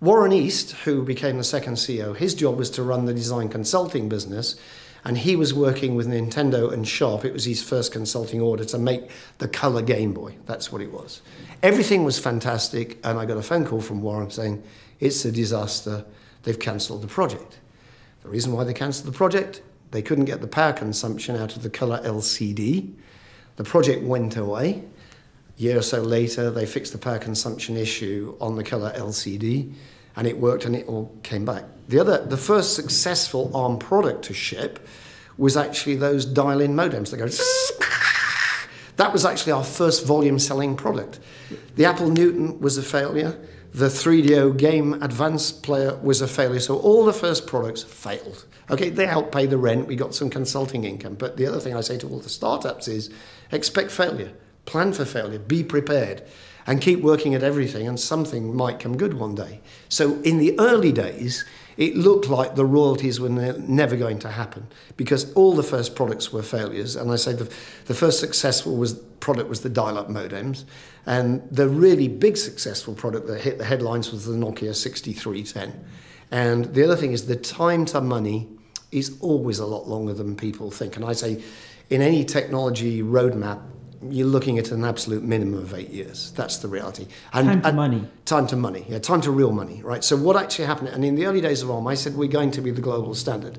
Warren East, who became the second CEO, his job was to run the design consulting business. And he was working with Nintendo and Sharp. It was his first consulting order to make the color Game Boy. That's what it was. Everything was fantastic. And I got a phone call from Warren saying, It's a disaster. They've cancelled the project. The reason why they cancelled the project, they couldn't get the power consumption out of the color LCD. The project went away. A year or so later, they fixed the power consumption issue on the color LCD, and it worked, and it all came back. The other, the first successful ARM product to ship was actually those dial-in modems that go. (laughs) That was actually our first volume selling product. The Apple Newton was a failure. The 3DO Game advanced player was a failure. So all the first products failed. Okay, they helped pay the rent. We got some consulting income. But the other thing I say to all the startups is expect failure, plan for failure, be prepared, and keep working at everything, and something might come good one day. So in the early days, it looked like the royalties were ne- never going to happen because all the first products were failures. And I say the, the first successful was, product was the dial up modems. And the really big successful product that hit the headlines was the Nokia 6310. And the other thing is the time to money is always a lot longer than people think. And I say in any technology roadmap, you're looking at an absolute minimum of eight years. That's the reality. And, Time to and- money. Time to money, yeah, time to real money, right? So what actually happened, and in the early days of ARM, I said we're going to be the global standard.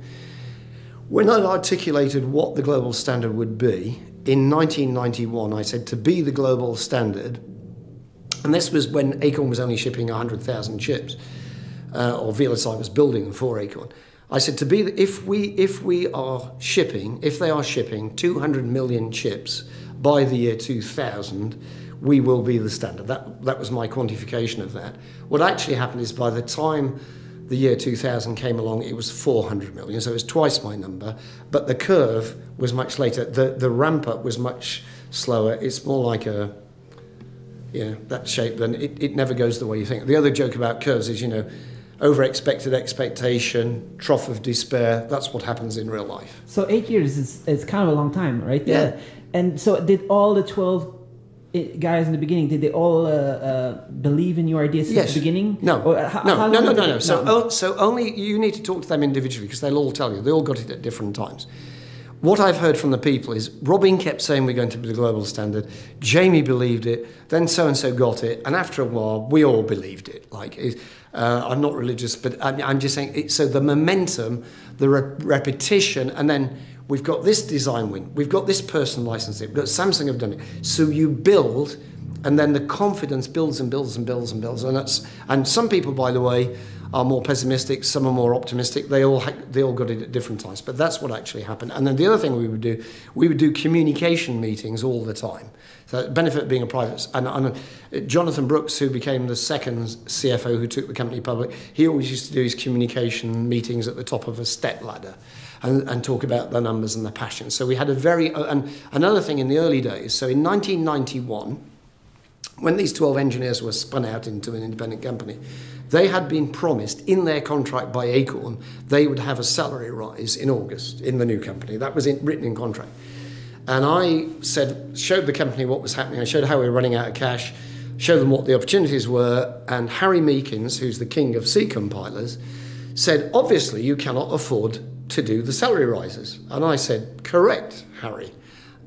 When I articulated what the global standard would be, in 1991, I said to be the global standard, and this was when Acorn was only shipping 100,000 chips, uh, or VLSI was building for Acorn. I said to be, the, if we if we are shipping, if they are shipping 200 million chips by the year 2000, we will be the standard. That that was my quantification of that. What actually happened is by the time the year 2000 came along, it was 400 million, so it was twice my number. But the curve was much later. The the ramp up was much slower. It's more like a you know, that shape, then it, it never goes the way you think. The other joke about curves is, you know, over expected expectation, trough of despair. That's what happens in real life. So eight years is, is kind of a long time, right? Yeah. And so did all the 12 guys in the beginning, did they all uh, uh, believe in your idea since Yes. the beginning? No. Or, uh, no, no, no, no, no. So, o- so only you need to talk to them individually because they'll all tell you. They all got it at different times. What I've heard from the people is Robin kept saying we're going to be the global standard. Jamie believed it. Then so and so got it, and after a while, we all believed it. Like uh, I'm not religious, but I'm, I'm just saying. It, so the momentum, the re- repetition, and then we've got this design win. We've got this person licensing. We've got Samsung have done it. So you build and then the confidence builds and builds and builds and builds and that's and some people by the way are more pessimistic some are more optimistic they all they all got it at different times but that's what actually happened and then the other thing we would do we would do communication meetings all the time so benefit being a private and, and uh, Jonathan Brooks who became the second CFO who took the company public he always used to do his communication meetings at the top of a step ladder and, and talk about the numbers and the passion so we had a very uh, and another thing in the early days so in 1991 when these 12 engineers were spun out into an independent company, they had been promised in their contract by Acorn they would have a salary rise in August in the new company. That was in, written in contract. And I said, showed the company what was happening. I showed how we were running out of cash, showed them what the opportunities were. And Harry Meekings, who's the king of C compilers, said, obviously you cannot afford to do the salary rises. And I said, correct, Harry.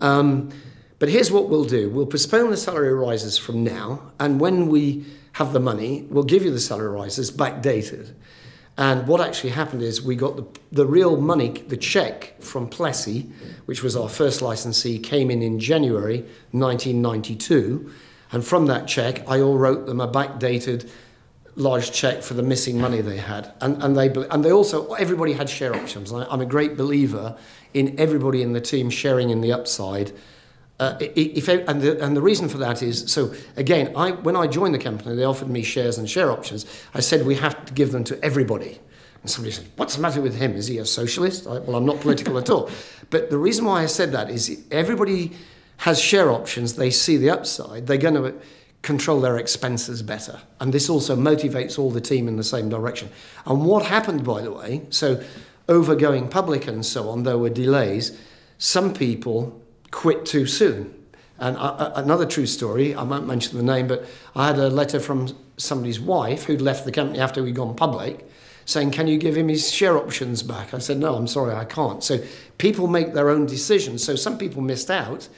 Um, but here's what we'll do we'll postpone the salary rises from now, and when we have the money, we'll give you the salary rises backdated. And what actually happened is we got the, the real money, the check from Plessey, which was our first licensee, came in in January 1992. And from that check, I all wrote them a backdated large check for the missing money they had. And, and, they, and they also, everybody had share options. I, I'm a great believer in everybody in the team sharing in the upside. Uh, if, and, the, and the reason for that is so again I, when I joined the company they offered me shares and share options. I said we have to give them to everybody. And somebody said what's the matter with him? Is he a socialist? I, well I'm not political at all. (laughs) But the reason why I said that is everybody has share options. They see the upside. They're going to control their expenses better and this also motivates all the team in the same direction and what happened by the way so over going public and so on there were delays some people quit too soon. And another true story, I won't mention the name, but I had a letter from somebody's wife who'd left the company after we'd gone public saying, Can you give him his share options back? I said, No, I'm sorry, I can't. So people make their own decisions. So some people missed out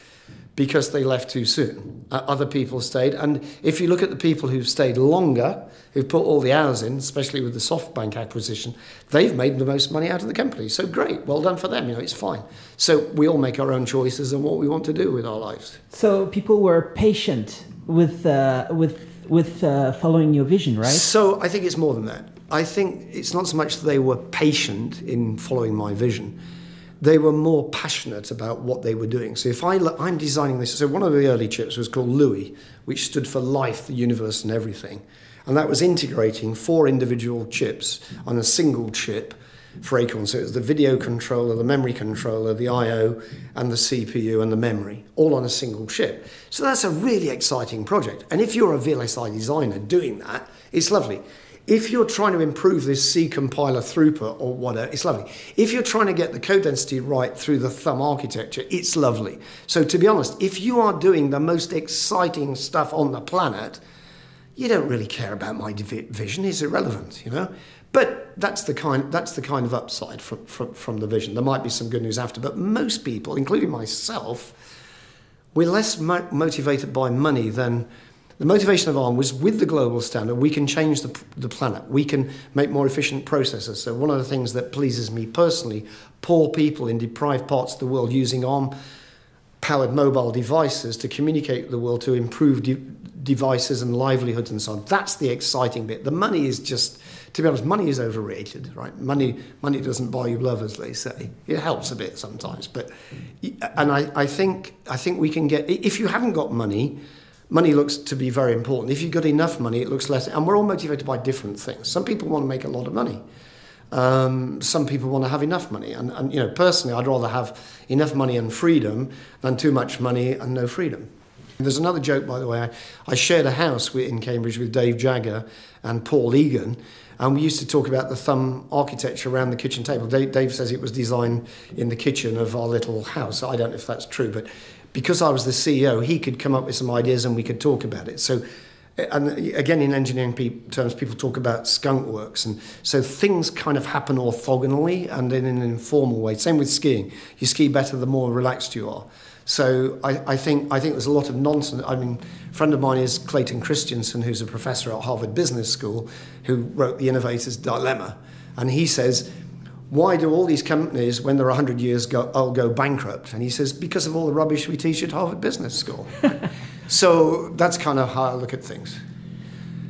because they left too soon. Uh, other people stayed. And if you look at the people who've stayed longer, who've put all the hours in, especially with the SoftBank acquisition, they've made the most money out of the company. So great, well done for them. You know, it's fine. So we all make our own choices and what we want to do with our lives. So people were patient with uh, with with uh, following your vision, right? So I think it's more than that. I think it's not so much that they were patient in following my vision they were more passionate about what they were doing. So if I I'm designing this, so one of the early chips was called Louis, which stood for life, the universe, and everything, and that was integrating four individual chips on a single chip for Acorn. So it was the video controller, the memory controller, the I/O, and the CPU and the memory, all on a single chip. So that's a really exciting project. And if you're a VLSI designer doing that, it's lovely. If you're trying to improve this C compiler throughput or whatever, it's lovely. If you're trying to get the code density right through the thumb architecture, it's lovely. So to be honest, if you are doing the most exciting stuff on the planet, you don't really care about my vision. It's irrelevant, you know. But that's the kind that's the kind of upside from, from, from the vision. There might be some good news after, but most people, including myself, we're less mo- motivated by money than the motivation of ARM was with the global standard, we can change the, the planet. We can make more efficient processors. So, one of the things that pleases me personally, poor people in deprived parts of the world using ARM powered mobile devices to communicate with the world to improve de- devices and livelihoods and so on. That's the exciting bit. The money is just, to be honest, money is overrated, right? Money, money doesn't buy you love, as they say. It helps a bit sometimes, but, and I, I think, I think we can get, if you haven't got money, money looks to be very important. If you've got enough money, it looks less. And we're all motivated by different things. Some people want to make a lot of money. Um, some people want to have enough money. And, and, you know, personally, I'd rather have enough money and freedom than too much money and no freedom. There's another joke, by the way. I, I shared a house in Cambridge with Dave Jaggar and Paul Egan, and we used to talk about the thumb architecture around the kitchen table. Dave, Dave says it was designed in the kitchen of our little house. I don't know if that's true, but because I was the CEO, he could come up with some ideas and we could talk about it. So, and again, in engineering pe- terms, people talk about skunk works. And so things kind of happen orthogonally and in an informal way. Same with skiing. You ski better the more relaxed you are. So I, I, think, I think there's a lot of nonsense. I mean, a friend of mine is Clayton Christensen, who's a professor at Harvard Business School, who wrote The Innovator's Dilemma. And he says, why do all these companies, when they're 100 years old, go bankrupt? And he says, because of all the rubbish we teach at Harvard Business School. (laughs) so that's kind of how I look at things.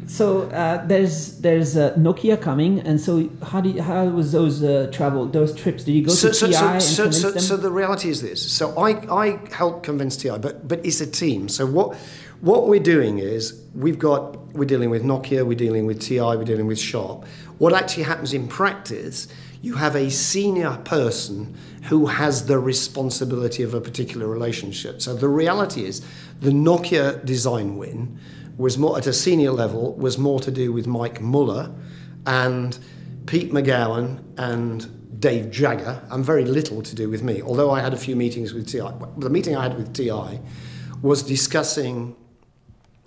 So uh, there's there's uh, Nokia coming, and so how do you, how was those uh, travel those trips? Did you go so, to so, TI so, and so, convince so, them? So the reality is this. So I I helped convince TI, but but it's a team. So what what we're doing is we've got we're dealing with Nokia, we're dealing with TI, we're dealing with Sharp. What actually happens in practice? You have a senior person who has the responsibility of a particular relationship. So the reality is, the Nokia design win was more at a senior level was more to do with Mike Muller and Pete McGowan and Dave Jaggar, and very little to do with me. Although I had a few meetings with TI. The meeting I had with TI was discussing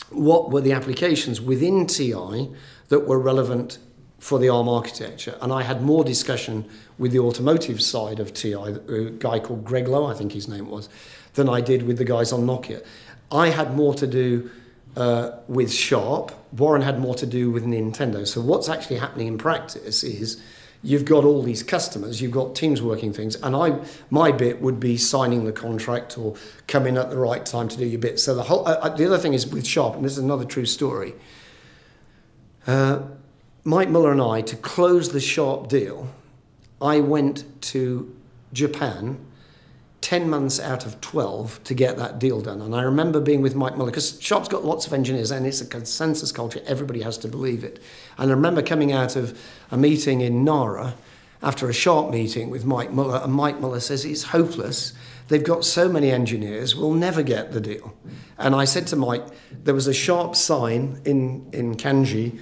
what were the applications within TI that were relevant for the ARM architecture. And I had more discussion with the automotive side of TI, a guy called Greg Lowe, I think his name was, than I did with the guys on Nokia. I had more to do uh, with Sharp. Warren had more to do with Nintendo. So what's actually happening in practice is you've got all these customers, you've got teams working things, and I my bit would be signing the contract or coming at the right time to do your bit. So the whole uh, uh the other thing is with Sharp, and this is another true story. Uh, Mike Muller and I to close the Sharp deal. I went to Japan 10 months out of 12 to get that deal done. And I remember being with Mike Muller, because Sharp's got lots of engineers and it's a consensus culture, everybody has to believe it. And I remember coming out of a meeting in Nara after a Sharp meeting with Mike Muller, and Mike Muller says it's hopeless. They've got so many engineers, we'll never get the deal. And I said to Mike, there was a Sharp sign in, in kanji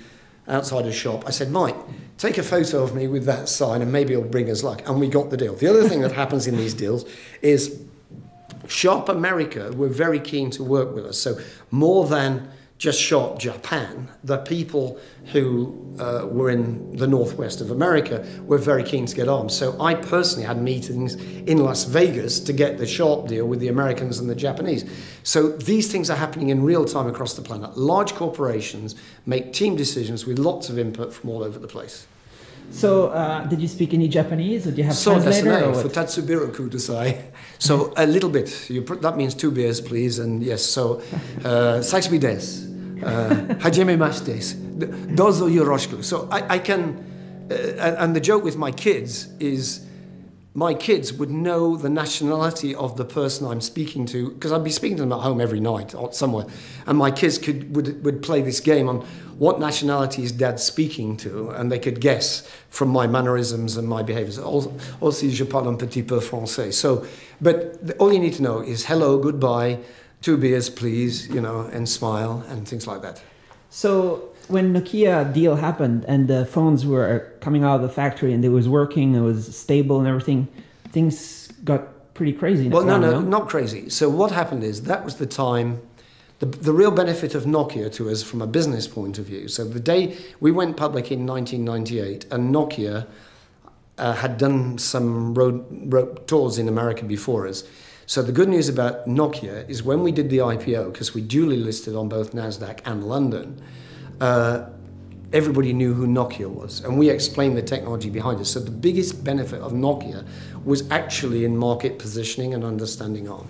outside a shop. I said, Mike, take a photo of me with that sign and maybe it'll bring us luck. And we got the deal. The other thing that happens in these deals is Sharp America were very keen to work with us. So more than just Sharp Japan, the people who uh, were in the northwest of America were very keen to get on. So I personally had meetings in Las Vegas to get the Sharp deal with the Americans and the Japanese. So these things are happening in real time across the planet. Large corporations make team decisions with lots of input from all over the place. So, uh, did you speak any Japanese, or do you have so translator? So, futatsu kudasai. So, a little bit. You that means two beers, please. And yes, so, uh, saksumi desu. Uh, (laughs) hajime mashite. Dozo yoroshiku. So, I, I can, uh, and the joke with my kids is, my kids would know the nationality of the person I'm speaking to because I'd be speaking to them at home every night or somewhere, and my kids could would, would play this game on what nationality is dad speaking to, and they could guess from my mannerisms and my behaviors. Also, je parle un petit peu français. So, but all you need to know is hello, goodbye, two beers, please, you know, and smile and things like that. So when Nokia deal happened and the phones were coming out of the factory and it was working, it was stable and everything, things got pretty crazy. Well, no, no, not crazy. So what happened is that was the time. The, the real benefit of Nokia to us from a business point of view. So the day we went public in 1998, and Nokia uh, had done some road, road tours in America before us. So the good news about Nokia is when we did the IPO, because we duly listed on both Nasdaq and London uh, everybody knew who Nokia was, and we explained the technology behind it. So the biggest benefit of Nokia was actually in market positioning and understanding ARM.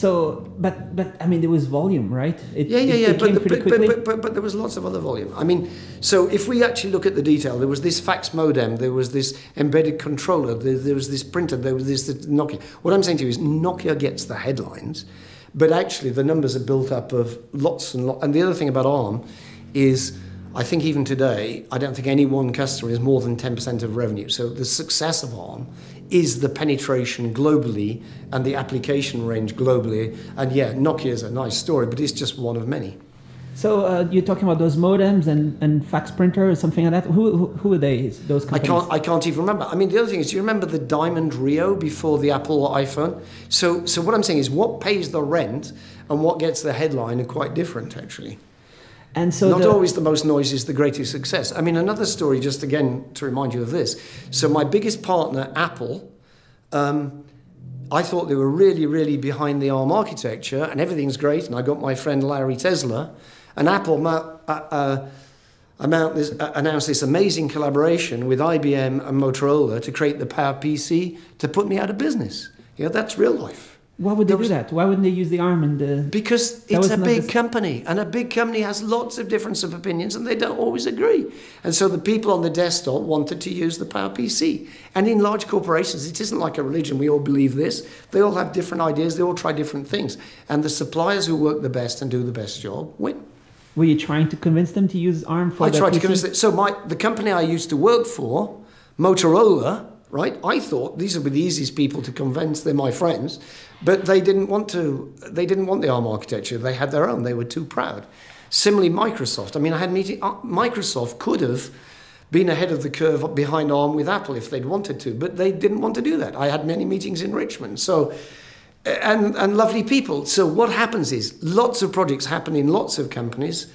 So, but but I mean, there was volume, right? It, yeah, yeah, yeah. But, but, but, but, but, there was lots of other volume. I mean, so if we actually look at the detail, there was this fax modem, there was this embedded controller, there, there was this printer, there was this, this Nokia. What I'm saying to you is, Nokia gets the headlines but actually, the numbers are built up of lots and lots. And the other thing about ARM is, I think even today, I don't think any one customer is more than 10% of revenue. So the success of ARM is the penetration globally and the application range globally. And yeah, Nokia is a nice story, but it's just one of many. So uh, you're talking about those modems and, and fax printer or something like that. Who who, who are they? Those companies? I can't. I can't even remember. I mean, the other thing is, do you remember the Diamond Rio before the Apple iPhone? So, so what I'm saying is, what pays the rent and what gets the headline are quite different, actually. And so Not the, always the most noise is the greatest success. I mean, another story, just again to remind you of this. So, my biggest partner, Apple, um, I thought they were really, really behind the ARM architecture, and everything's great. And I got my friend Larry Tesler, and Apple uh, uh, amount this, uh, announced this amazing collaboration with IBM and Motorola to create the Power PC to put me out of business. You know, that's real life. Why would they there do that? Why wouldn't they use the ARM and the? Because it's a big the- company, and a big company has lots of difference of opinions, and they don't always agree. And so the people on the desktop wanted to use the Power PC. And in large corporations, it isn't like a religion. We all believe this. They all have different ideas. They all try different things. And the suppliers who work the best and do the best job win. Were you trying to convince them to use ARM for I tried to convince them. So my the company I used to work for, Motorola, right? I thought these would be the easiest people to convince. They're my friends, but they didn't want to. They didn't want the ARM architecture. They had their own. They were too proud. Similarly, Microsoft. I mean, I had meeting. Uh, Microsoft could have been ahead of the curve behind ARM with Apple if they'd wanted to, but they didn't want to do that. I had many meetings in Richmond. So and, and lovely people. So what happens is lots of projects happen in lots of companies.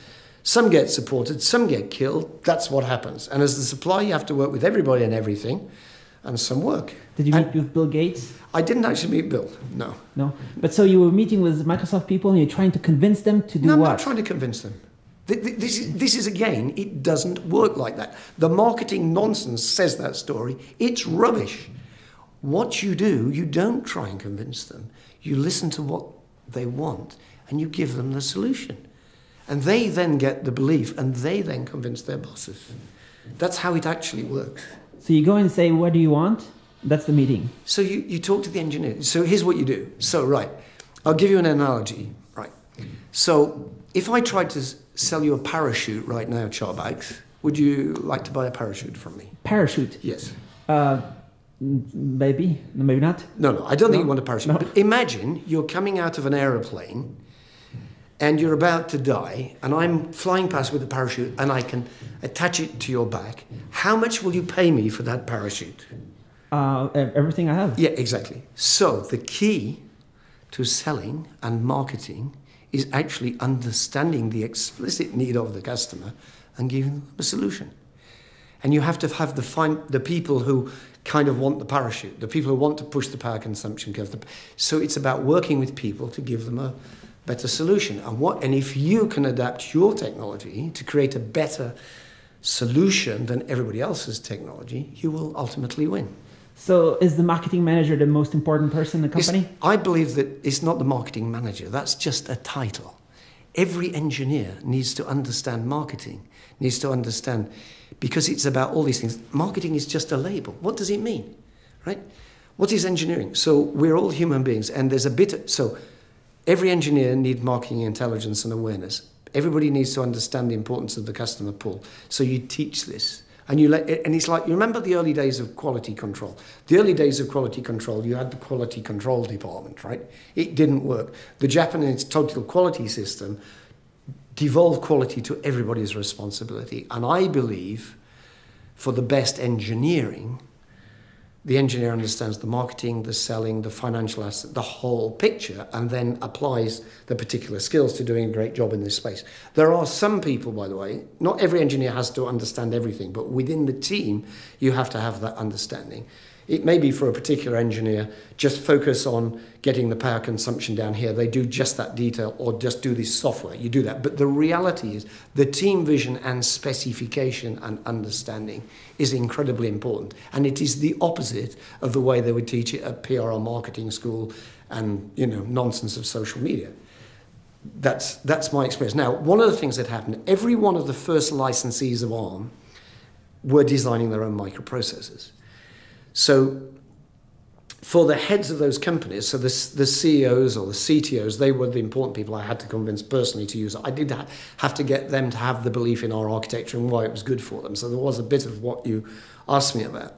Some get supported, some get killed. That's what happens. And as the supplier, you have to work with everybody and everything, and some work. Did you meet And with Bill Gates? I didn't actually meet Bill. No. No. But so you were meeting with Microsoft people and you're trying to convince them to do no, I'm what? not trying to convince them. Th- th- This is, this is again, it doesn't work like that. The marketing nonsense says that story. It's rubbish. What you do, you don't try and convince them. You listen to what they want and you give them the solution. And they then get the belief and they then convince their bosses. That's how it actually works. So you go and say, "What do you want?" That's the meeting. So you, you talk to the engineer. So here's what you do. So, right, I'll give you an analogy. Right. So if I tried to sell you a parachute right now, Charbax, would you like to buy a parachute from me? Parachute. Yes. Uh, maybe. No, maybe not. No, no, I don't think you want a parachute. No. But imagine you're coming out of an aeroplane and you're about to die, and I'm flying past with a parachute and I can attach it to your back. How much will you pay me for that parachute? Uh, everything I have. Yeah, exactly. So the key to selling and marketing is actually understanding the explicit need of the customer and giving them a solution. And you have to have the the people who kind of want the parachute, the people who want to push the power consumption curve. So it's about working with people to give them a better solution. And what and if you can adapt your technology to create a better solution than everybody else's technology, you will ultimately win. So is the marketing manager the most important person in the It's- company? I believe that it's not the marketing manager, that's just a title. Every engineer needs to understand marketing, needs to understand, because it's about all these things. Marketing is just a label. What does it mean? Right? What is engineering? So we're all human beings, and there's a bit. Of, so every engineer needs marketing intelligence and awareness. Everybody needs to understand the importance of the customer pool. So you teach this. And you let, and it's like you remember the early days of quality control. The early days of quality control, you had the quality control department, right? It didn't work. The Japanese total quality system devolved quality to everybody's responsibility. And I believe for the best engineering, the engineer understands the marketing, the selling, the financial asset, the whole picture, and then applies the particular skills to doing a great job in this space. There are some people, by the way, not every engineer has to understand everything, but within the team, you have to have that understanding. It may be for a particular engineer, just focus on getting the power consumption down here. They do just that detail or just do this software. You do that. But the reality is the team vision and specification and understanding is incredibly important. And it is the opposite of the way they would teach it at PRL marketing school and, you know, nonsense of social media. That's, that's my experience. Now, one of the things that happened, every one of the first licensees of ARM were designing their own microprocessors. So for the heads of those companies, so the, the CEOs or the CTOs, they were the important people I had to convince personally to use it. I did ha- have to get them to have the belief in our architecture and why it was good for them. So there was a bit of what you asked me about.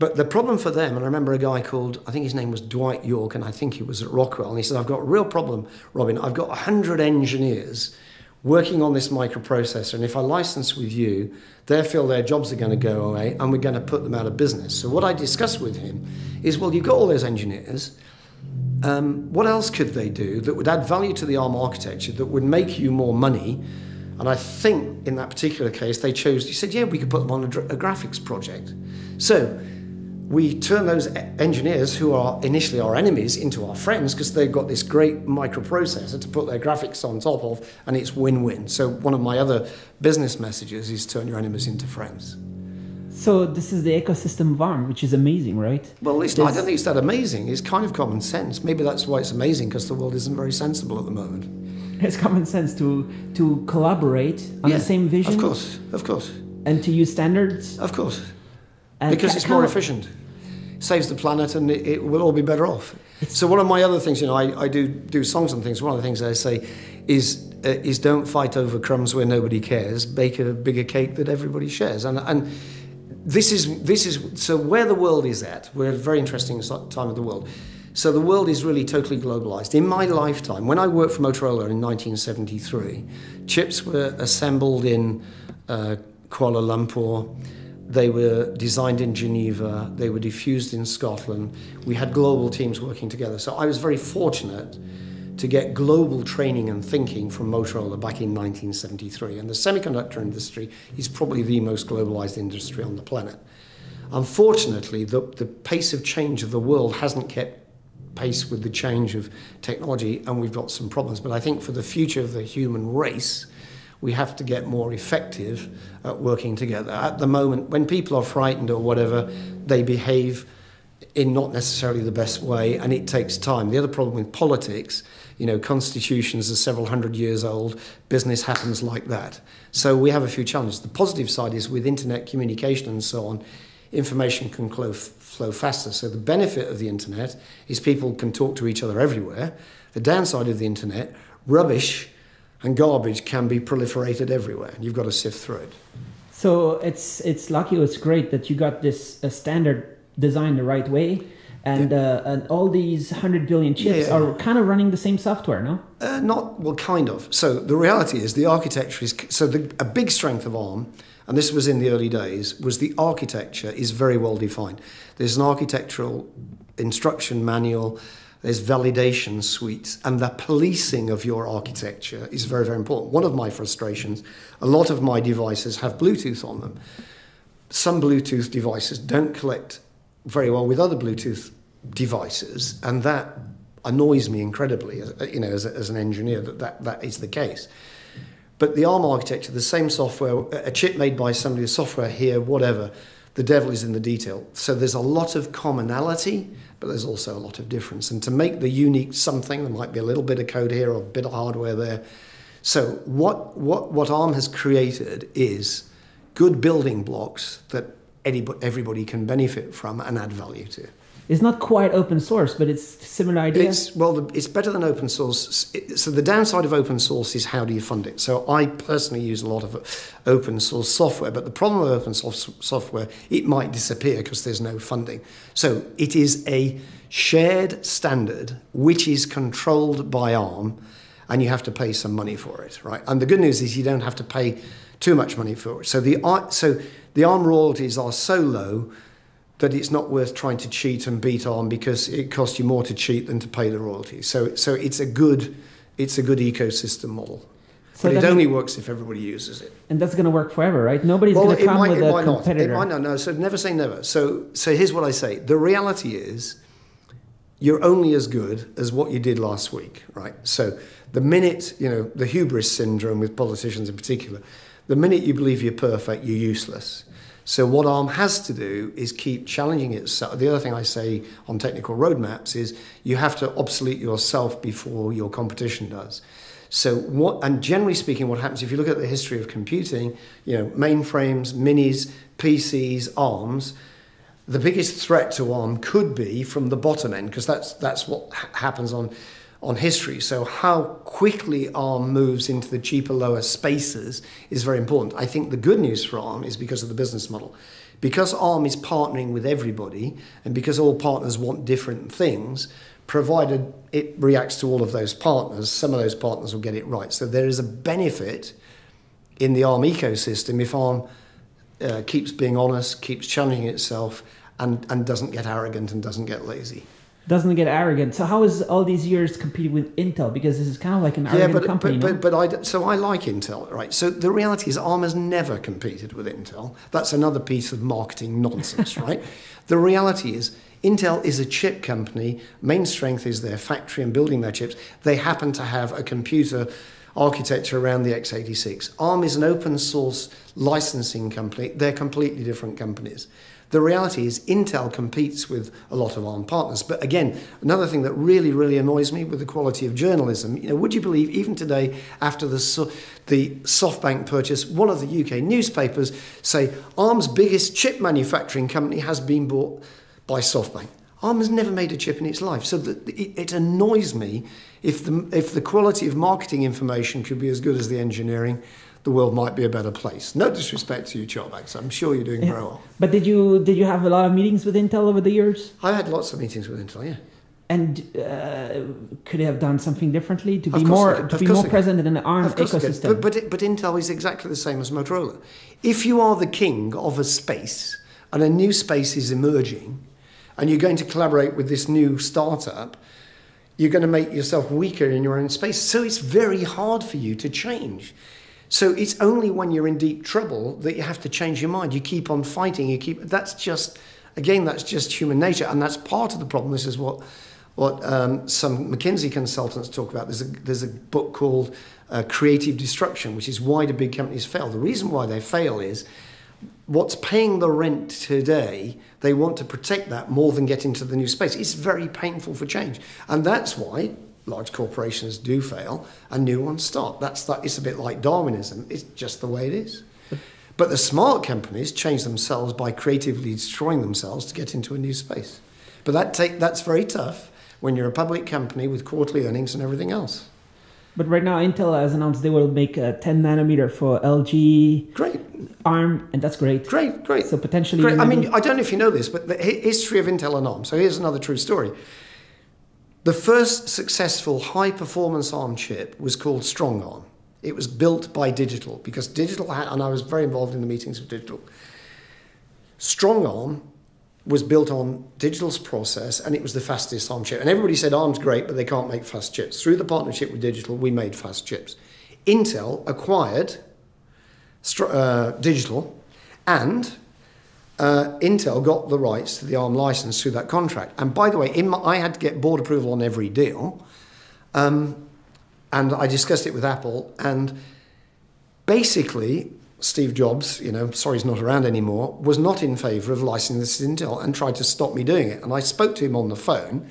But the problem for them, and I remember a guy called, I think his name was Dwight York, and I think he was at Rockwell, and he said, I've got a real problem, Robin. I've got 100 engineers working on this microprocessor, and if I license with you, they feel their jobs are going to go away, and we're going to put them out of business. So what I discussed with him is, well, you've got all those engineers. Um, what else could they do that would add value to the ARM architecture that would make you more money? And I think in that particular case, they chose, he said, yeah, we could put them on a, a graphics project. So we turn those engineers who are initially our enemies into our friends because they've got this great microprocessor to put their graphics on top of, and it's win win. So, one of my other business messages is turn your enemies into friends. So, this is the ecosystem of ARM, which is amazing, right? Well, it's, I don't think it's that amazing. It's kind of common sense. Maybe that's why it's amazing because the world isn't very sensible at the moment. (laughs) It's common sense to, to collaborate on Yeah, the same vision Of course, of course, and to use standards. of course. And because ca- it's more efficient. Saves the planet and it, it will all be better off. So one of my other things, you know, I, I do do songs and things. One of the things I say is uh, is don't fight over crumbs where nobody cares. Bake a bigger cake that everybody shares. And and this is this is so where the world is at. We're at a very interesting time of the world. So the world is really totally globalized. In my lifetime, when I worked for Motorola in 1973, chips were assembled in uh, Kuala Lumpur. They were designed in Geneva. They were diffused in Scotland. We had global teams working together. So I was very fortunate to get global training and thinking from Motorola back in 1973. And the semiconductor industry is probably the most globalized industry on the planet. Unfortunately, the, the pace of change of the world hasn't kept pace with the change of technology, and we've got some problems. But I think for the future of the human race, we have to get more effective at working together. At the moment, when people are frightened or whatever, they behave in not necessarily the best way, and it takes time. The other problem with politics, you know, constitutions are several hundred years old, business happens like that. So we have a few challenges. The positive side is with internet communication and so on, information can flow, faster. So the benefit of the internet is people can talk to each other everywhere. The downside of the internet, rubbish and garbage can be proliferated everywhere. And you've got to sift through it. So it's it's lucky. It's great that you got this uh, standard designed the right way, and uh, and all these hundred billion chips Yeah. are kind of running the same software, no? Uh, not well, kind of. So the reality is the architecture is so the, a big strength of ARM, and this was in the early days, was the architecture is very well defined. There's an architectural instruction manual. There's validation suites, and the policing of your architecture is very, very important. One of my frustrations, a lot of my devices have Bluetooth on them. Some Bluetooth devices don't collect very well with other Bluetooth devices, and that annoys me incredibly, as, you know, as, a, as an engineer, that, that that is the case. But the ARM architecture, the same software, a chip made by somebody, the software here, whatever, the devil is in the detail. So there's a lot of commonality, but there's also a lot of difference. And to make the unique something, there might be a little bit of code here or a bit of hardware there. So what, what, what ARM has created is good building blocks that anybody, everybody can benefit from and add value to. It's not quite open source, but it's similar idea. It's well, the, it's better than open source. So the downside of open source is how do you fund it? So I personally use a lot of open source software, but the problem with open source software, it might disappear because there's no funding. So it is a shared standard which is controlled by ARM, and you have to pay some money for it, right? And the good news is you don't have to pay too much money for it. So the so the ARM royalties are so low that it's not worth trying to cheat and beat on because it costs you more to cheat than to pay the royalties. So, so it's a good, it's a good ecosystem model. So but it only works if everybody uses it. and that's going to work forever, right? Nobody's Well, going to it come might, with a might not. It competitor. might not. No, so never say never. So, so here's what I say: the reality is, you're only as good as what you did last week, right? So, the minute you know the hubris syndrome with politicians in particular, the minute you believe you're perfect, you're useless. So, what ARM has to do is keep challenging itself. The other thing I say on technical roadmaps is you have to obsolete yourself before your competition does. So what, and generally speaking, what happens if you look at the history of computing, you know, mainframes, minis, PCs, ARMs, the biggest threat to ARM could be from the bottom end because that's that's what ha- happens on on history. So how quickly ARM moves into the cheaper, lower spaces is very important. I think the good news for ARM is because of the business model. Because ARM is partnering with everybody and because all partners want different things, provided it reacts to all of those partners, some of those partners will get it right. So there is a benefit in the ARM ecosystem if ARM uh, keeps being honest, keeps challenging itself, and, and doesn't get arrogant and doesn't get lazy. Doesn't get arrogant. So how is all these years competing with Intel? Because this is kind of like an arrogant yeah, but, company. But, no? but, but I, so I like Intel, right? So the reality is ARM has never competed with Intel. That's another piece of marketing nonsense, (laughs) right? The reality is Intel is a chip company. Main strength is their factory and building their chips. They happen to have a computer architecture around the x86. ARM is an open source licensing company. They're completely different companies. The reality is Intel competes with a lot of ARM partners. But again, another thing that really, really annoys me with the quality of journalism, you know, would you believe even today after the, the SoftBank purchase, one of the UK newspapers say ARM's biggest chip manufacturing company has been bought by SoftBank. ARM has never made a chip in its life. So that it, it annoys me if the, if the quality of marketing information could be as good as the engineering, the world might be a better place. No disrespect to you, Charbax. I'm sure you're doing Yeah. very well. But did you did you have a lot of meetings with Intel over the years? I've had lots of meetings with Intel, yeah. And uh, could they have done something differently to be more to be more present in the ARM Of course they could. ecosystem? But, but, it- but Intel is exactly the same as Motorola. If you are the king of a space and a new space is emerging and you're going to collaborate with this new startup, you're going to make yourself weaker in your own space. So it's very hard for you to change. So it's only when you're in deep trouble that you have to change your mind. You keep on fighting. You keep. That's just, again, that's just human nature, and that's part of the problem. This is what, what um, some McKinsey consultants talk about. There's a there's a book called uh, Creative Destruction, which is why do big companies fail. The reason why they fail is what's paying the rent today, they want to protect that more than get into the new space. It's very painful for change. And that's why large corporations do fail and new ones start. That's that it's a bit like Darwinism. It's just the way it is. But the smart companies change themselves by creatively destroying themselves to get into a new space. But that take, that's very tough when you're a public company with quarterly earnings and everything else. But right now, Intel has announced they will make a 10 nanometer for LG, Great, ARM, and that's great. great, great. So potentially, Great. I mean, I don't know if you know this, but the history of Intel and ARM. So here's another true story. The first successful high performance ARM chip was called StrongARM. It was built by Digital because Digital had, and I was very involved in the meetings with Digital. StrongARM was built on Digital's process and it was the fastest ARM chip. And everybody said ARM's great, but they can't make fast chips. Through the partnership with Digital, we made fast chips. Intel acquired uh, Digital and uh, Intel got the rights to the ARM license through that contract. And by the way, in my, I had to get board approval on every deal. Um, and I discussed it with Apple. And basically, Steve Jobs, you know, sorry he's not around anymore, was not in favor of licensing this to Intel and tried to stop me doing it. And I spoke to him on the phone.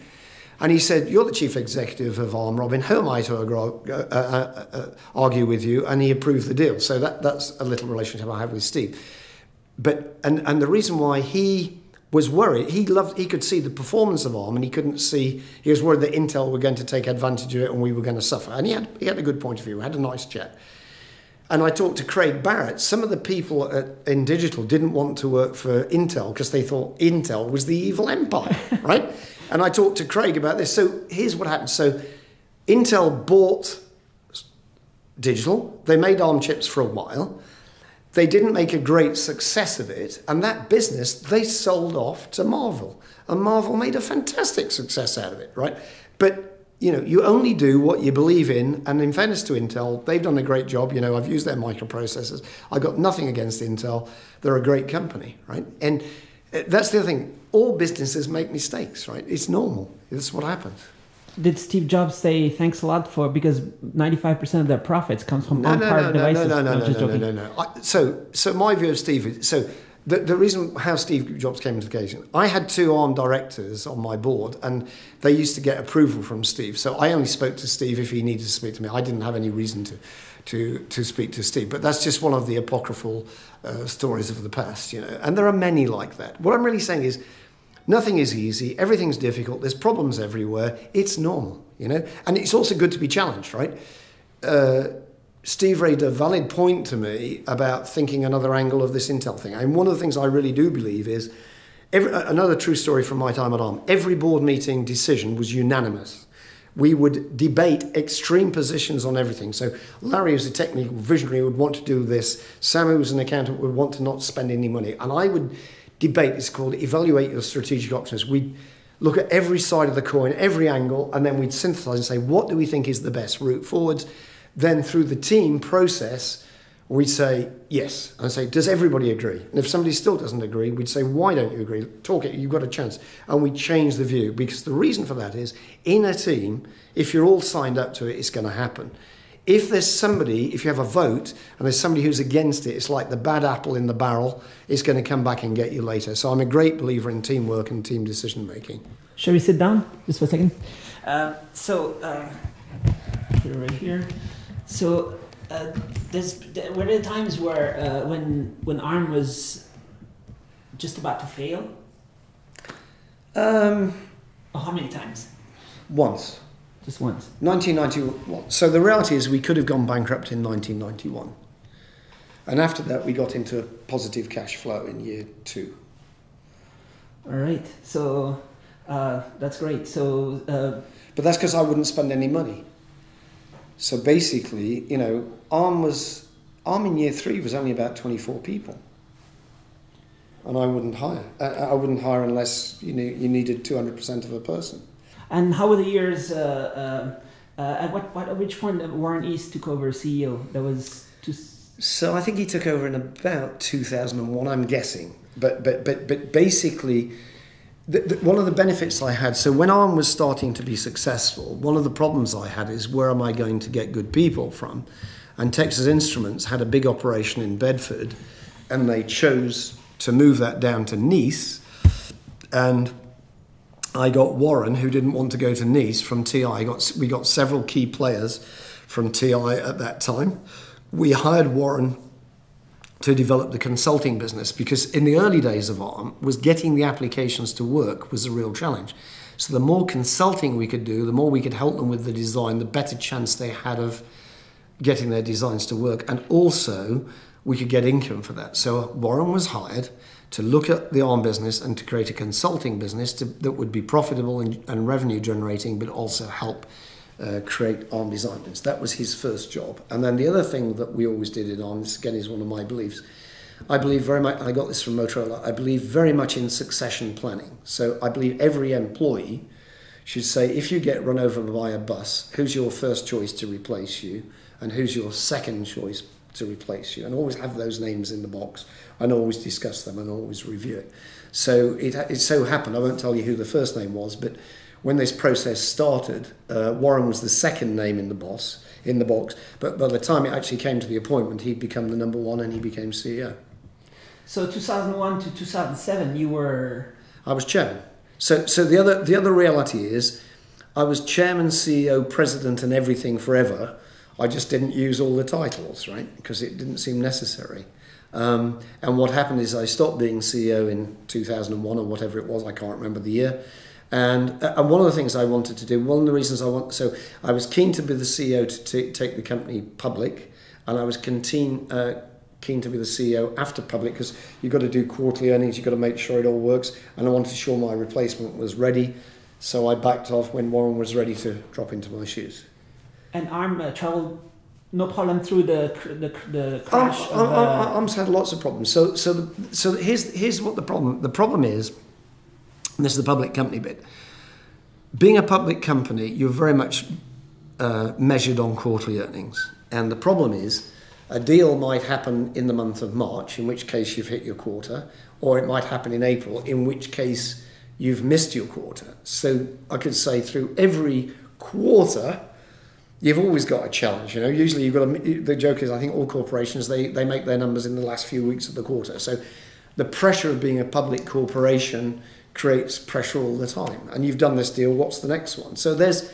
And he said, You're the chief executive of ARM, Robin. Who am I to uh, uh, uh, uh, argue with you? And he approved the deal. So that, that's a little relationship I have with Steve but and and the reason why he was worried he loved he could see the performance of ARM and he couldn't see he was worried that Intel were going to take advantage of it and we were going to suffer. And he had he had a good point of view had a nice chat. And I talked to Craig Barrett. Some of the people at, in digital didn't want to work for Intel because they thought Intel was the evil empire (laughs) right? And I talked to Craig about this. So here's what happened. So Intel bought digital. They made ARM chips for a while they didn't make a great success of it, and that business they sold off to Marvell, and Marvell made a fantastic success out of it, right? But you know, you only do what you believe in, and in fairness to Intel, they've done a great job. You know, I've used their microprocessors. I've got nothing against Intel; they're a great company, right? And uh, that's the other thing. All businesses make mistakes, right? It's normal. That's what happens. Did Steve Jobs say thanks a lot for because 95% of their profits comes from No, no, no, no, devices? no, no, I'm no, just no, no, no, no. I, so, so my view of Steve is so the, the reason how Steve Jobs came into the occasion, I had two ARM directors on my board, and they used to get approval from Steve. So I only spoke to Steve if he needed to speak to me. I didn't have any reason to, to, to speak to Steve. But that's just one of the apocryphal uh, stories of the past, you know. And there are many like that. What I'm really saying is, nothing is easy. Everything's difficult. There's problems everywhere. It's normal, you know. And it's also good to be challenged, right? Uh, Steve raised a valid point to me about thinking another angle of this Intel thing. And one of the things I really do believe is Every, another true story from my time at ARM. Every board meeting decision was unanimous. We would debate extreme positions on everything. So Larry, as a technical visionary, would want to do this. Sam, who was an accountant, would want to not spend any money. And I would debate. is called evaluate your strategic options. We'd look at every side of the coin, every angle, and then we'd synthesize and say, what do we think is the best route forwards? Then through the team process, we'd say yes. And I'd say, does everybody agree? And if somebody still doesn't agree, we'd say, why don't you agree? Talk it, you've got a chance. And we change the view because the reason for that is in a team, if you're all signed up to it, it's going to happen. If there's somebody, if you have a vote and there's somebody who's against it, it's like the bad apple in the barrel, it's going to come back and get you later. So I'm a great believer in teamwork and team decision making. Shall we sit down just for a second? Uh, so, uh, right here. So, uh, there's were there times where uh, when when ARM was just about to fail? Um, oh, how many times? Once. Just once. 1991. So the reality is we could have gone bankrupt in 1991. And after that, we got into positive cash flow in year two. All right. So uh, that's great. So. Uh, but that's because I wouldn't spend any money. So basically, you know, ARM was ARM in year three was only about 24 people, and I wouldn't hire. I, I wouldn't hire unless you know you needed 200% of a person. And how were the years? Uh, uh, uh, at what, what at which point Warren East took over CEO? That was. So I think he took over in about 2001. I'm guessing, but but but but basically the, the, one of the benefits I had, so when ARM was starting to be successful, one of the problems I had is where am I going to get good people from? And Texas Instruments had a big operation in Bedford, and they chose to move that down to Nice. And I got Warren, who didn't want to go to Nice from TI. got, we got several key players from TI at that time. We hired Warren to develop the consulting business because in the early days of ARM was getting the applications to work was a real challenge. So the more consulting we could do, the more we could help them with the design, the better chance they had of getting their designs to work. And also we could get income for that. So Warren was hired to look at the ARM business and to create a consulting business to, that would be profitable and, and revenue generating, but also help uh, create ARM design wins. That was his first job. And then the other thing that we always did in ARM, this again is one of my beliefs, I believe very much, I got this from Motorola, I believe very much in succession planning. So I believe every employee should say, if you get run over by a bus, who's your first choice to replace you? And who's your second choice to replace you? And always have those names in the box and always discuss them and always review it. So it, it so happened, I won't tell you who the first name was, but when this process started, uh, Warren was the second name in the boss in the box. But by the time it actually came to the appointment, he'd become the number one, and he became CEO. So 2001 to 2007, you were. I was chairman. So so the other the other reality is, I was chairman, CEO, president, and everything forever. I just didn't use all the titles, right? Because it didn't seem necessary. Um, and what happened is I stopped being CEO in 2001 or whatever it was, I can't remember the year. And, uh, and one of the things I wanted to do, one of the reasons I want, so I was keen to be the CEO to t- take the company public, and I was keen, uh, keen to be the CEO after public because you've got to do quarterly earnings, you've got to make sure it all works, and I wanted to show my replacement was ready. So I backed off when Warren was ready to drop into my shoes. And I'm a traveled no problem through the the, the crash. Arm, of, uh... Arm's had lots of problems. So so the, so here's here's what the problem. The problem is and this is the public company bit. Being a public company, you're very much uh, measured on quarterly earnings. And the problem is, a deal might happen in the month of March, in which case you've hit your quarter, or it might happen in April, in which case you've missed your quarter. So I could say through every quarter, you've always got a challenge. You know, usually you've got a, the joke is I think all corporations they they make their numbers in the last few weeks of the quarter. So the pressure of being a public corporation creates pressure all the time. And you've done this deal, what's the next one? So there's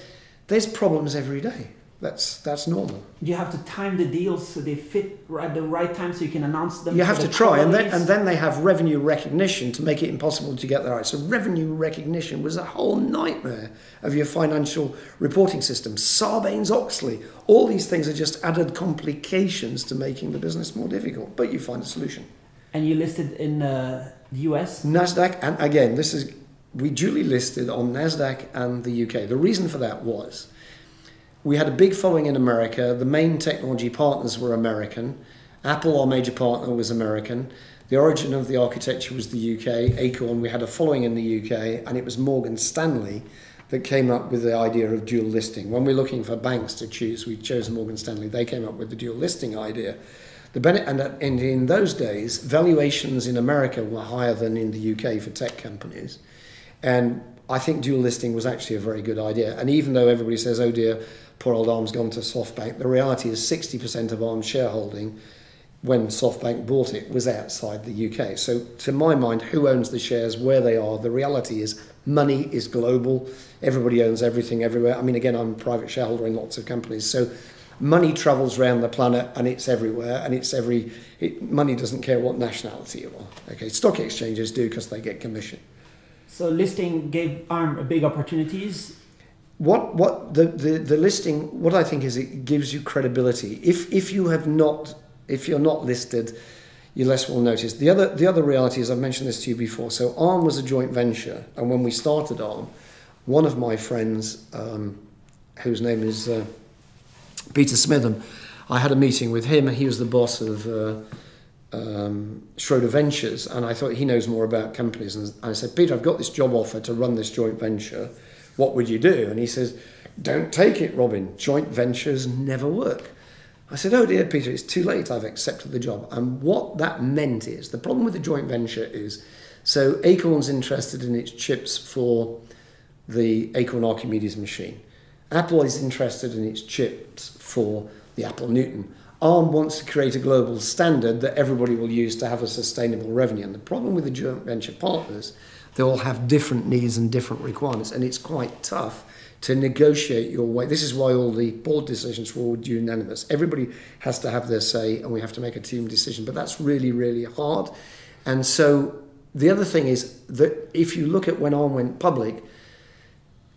there's problems every day. That's that's normal. You have to time the deals so they fit at the right time, so you can announce them. You have to try, and then and then they have revenue recognition to make it impossible to get that right. So revenue recognition was a whole nightmare of your financial reporting system. Sarbanes Oxley, all these things are just added complications to making the business more difficult. But you find a solution. And you listed in uh, the US? NASDAQ, and again, this is, we duly listed on NASDAQ and the UK. The reason for that was we had a big following in America. The main technology partners were American. Apple, our major partner, was American. The origin of the architecture was the UK. Acorn, we had a following in the UK, and it was Morgan Stanley that came up with the idea of dual listing. When we're looking for banks to choose, we chose Morgan Stanley. They came up with the dual listing idea. The benefit, and, and in those days, valuations in America were higher than in the UK for tech companies. And I think dual listing was actually a very good idea. And even though everybody says, oh dear, poor old Arm's gone to SoftBank, the reality is 60% of Arm's shareholding when SoftBank bought it was outside the UK. So, to my mind, who owns the shares, where they are, the reality is money is global. Everybody owns everything everywhere. I mean, again, I'm a private shareholder in lots of companies. So, money travels around the planet and it's everywhere and it's every it, money doesn't care what nationality you are okay stock exchanges do because they get commission so listing gave arm big opportunities what what the, the the listing what i think is it gives you credibility if if you have not if you're not listed you're less well noticed the other the other reality is i've mentioned this to you before so arm was a joint venture and when we started arm one of my friends um, whose name is uh, Peter Smitham, I had a meeting with him, and he was the boss of uh, um, Schroder Ventures, and I thought he knows more about companies. And I said, Peter, I've got this job offer to run this joint venture. What would you do? And he says, Don't take it, Robin. Joint ventures never work. I said, Oh dear, Peter, it's too late. I've accepted the job. And what that meant is the problem with the joint venture is so Acorn's interested in its chips for the Acorn Archimedes machine. Apple is interested in its chips for the Apple Newton. ARM wants to create a global standard that everybody will use to have a sustainable revenue. And the problem with the joint venture partners, they all have different needs and different requirements, and it's quite tough to negotiate your way. This is why all the board decisions were all unanimous. Everybody has to have their say, and we have to make a team decision. But that's really, really hard. And so the other thing is that if you look at when ARM went public,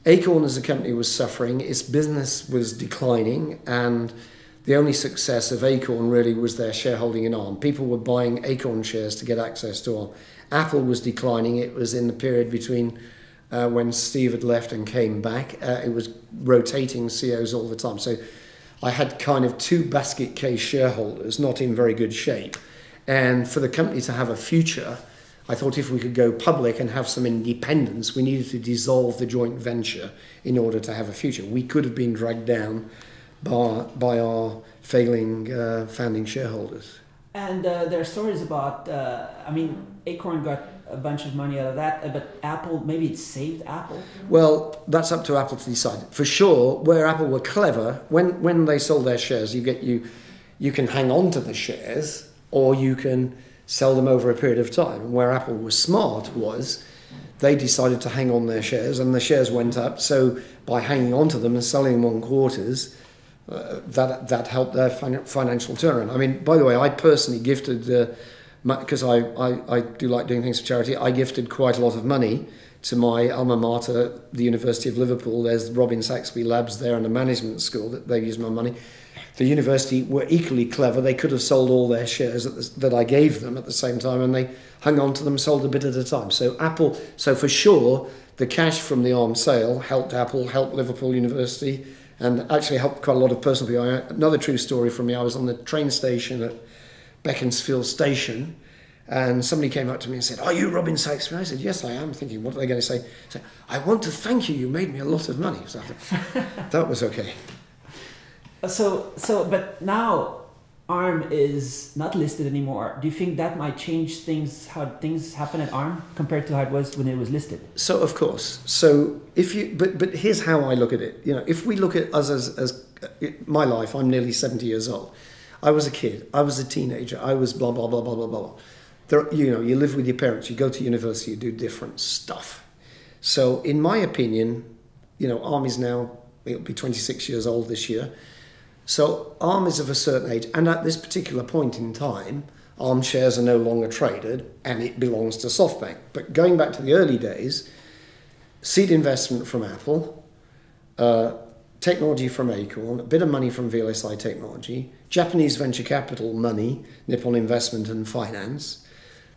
Acorn as a company was suffering, its business was declining, and the only success of Acorn really was their shareholding in ARM. People were buying Acorn shares to get access to ARM. Apple was declining. It was in the period between uh, when Steve had left and came back. Uh, it was rotating CEOs all the time. So I had kind of two basket case shareholders, not in very good shape. And for the company to have a future, I thought if we could go public and have some independence, we needed to dissolve the joint venture in order to have a future. We could have been dragged down by, by our failing uh, founding shareholders. And uh, there are stories about, uh, I mean, Acorn got a bunch of money out of that, uh, but Apple, maybe it saved Apple? Well, that's up to Apple to decide. For sure, where Apple were clever, when, when they sold their shares, you get you, you can hang on to the shares or you can sell them over a period of time. And where Apple was smart was they decided to hang on their shares and the shares went up. So by hanging on to them and selling them on quarters, uh, that that helped their fin- financial turnaround. I mean, by the way, I personally gifted because I, I, I do like doing things for charity. I gifted quite a lot of money to my alma mater, the University of Liverpool. There's Robin Saxby Labs there and a management school that they used my money the university were equally clever. They could have sold all their shares the, that I gave them at the same time, and they hung on to them, sold a bit at a time. So Apple, so for sure, the cash from the arm sale helped Apple, helped Liverpool University, and actually helped quite a lot of personal people. Another true story from me: I was on the train station at Beaconsfield Station. And somebody came up to me and said, Are you Robin Saxby? And I said, Yes, I am. Thinking, what are they going to say? I said, I want to thank you. You made me a lot of money. So I thought, (laughs) that was okay. So, so, but now ARM is not listed anymore. Do you think that might change things, how things happen at ARM compared to how it was when it was listed? So, of course. So, if you, but, but here's how I look at it. You know, if we look at us as, as my life, I'm nearly 70 years old. I was a kid. I was a teenager. I was blah, blah, blah, blah, blah, blah. There, you know, you live with your parents, you go to university, you do different stuff. So, in my opinion, you know, ARM is now, it'll be 26 years old this year so ARM is of a certain age, and at this particular point in time, ARM shares are no longer traded and it belongs to SoftBank. But going back to the early days, seed investment from Apple, uh, technology from Acorn, a bit of money from VLSI Technology, Japanese venture capital money, Nippon Investment and Finance,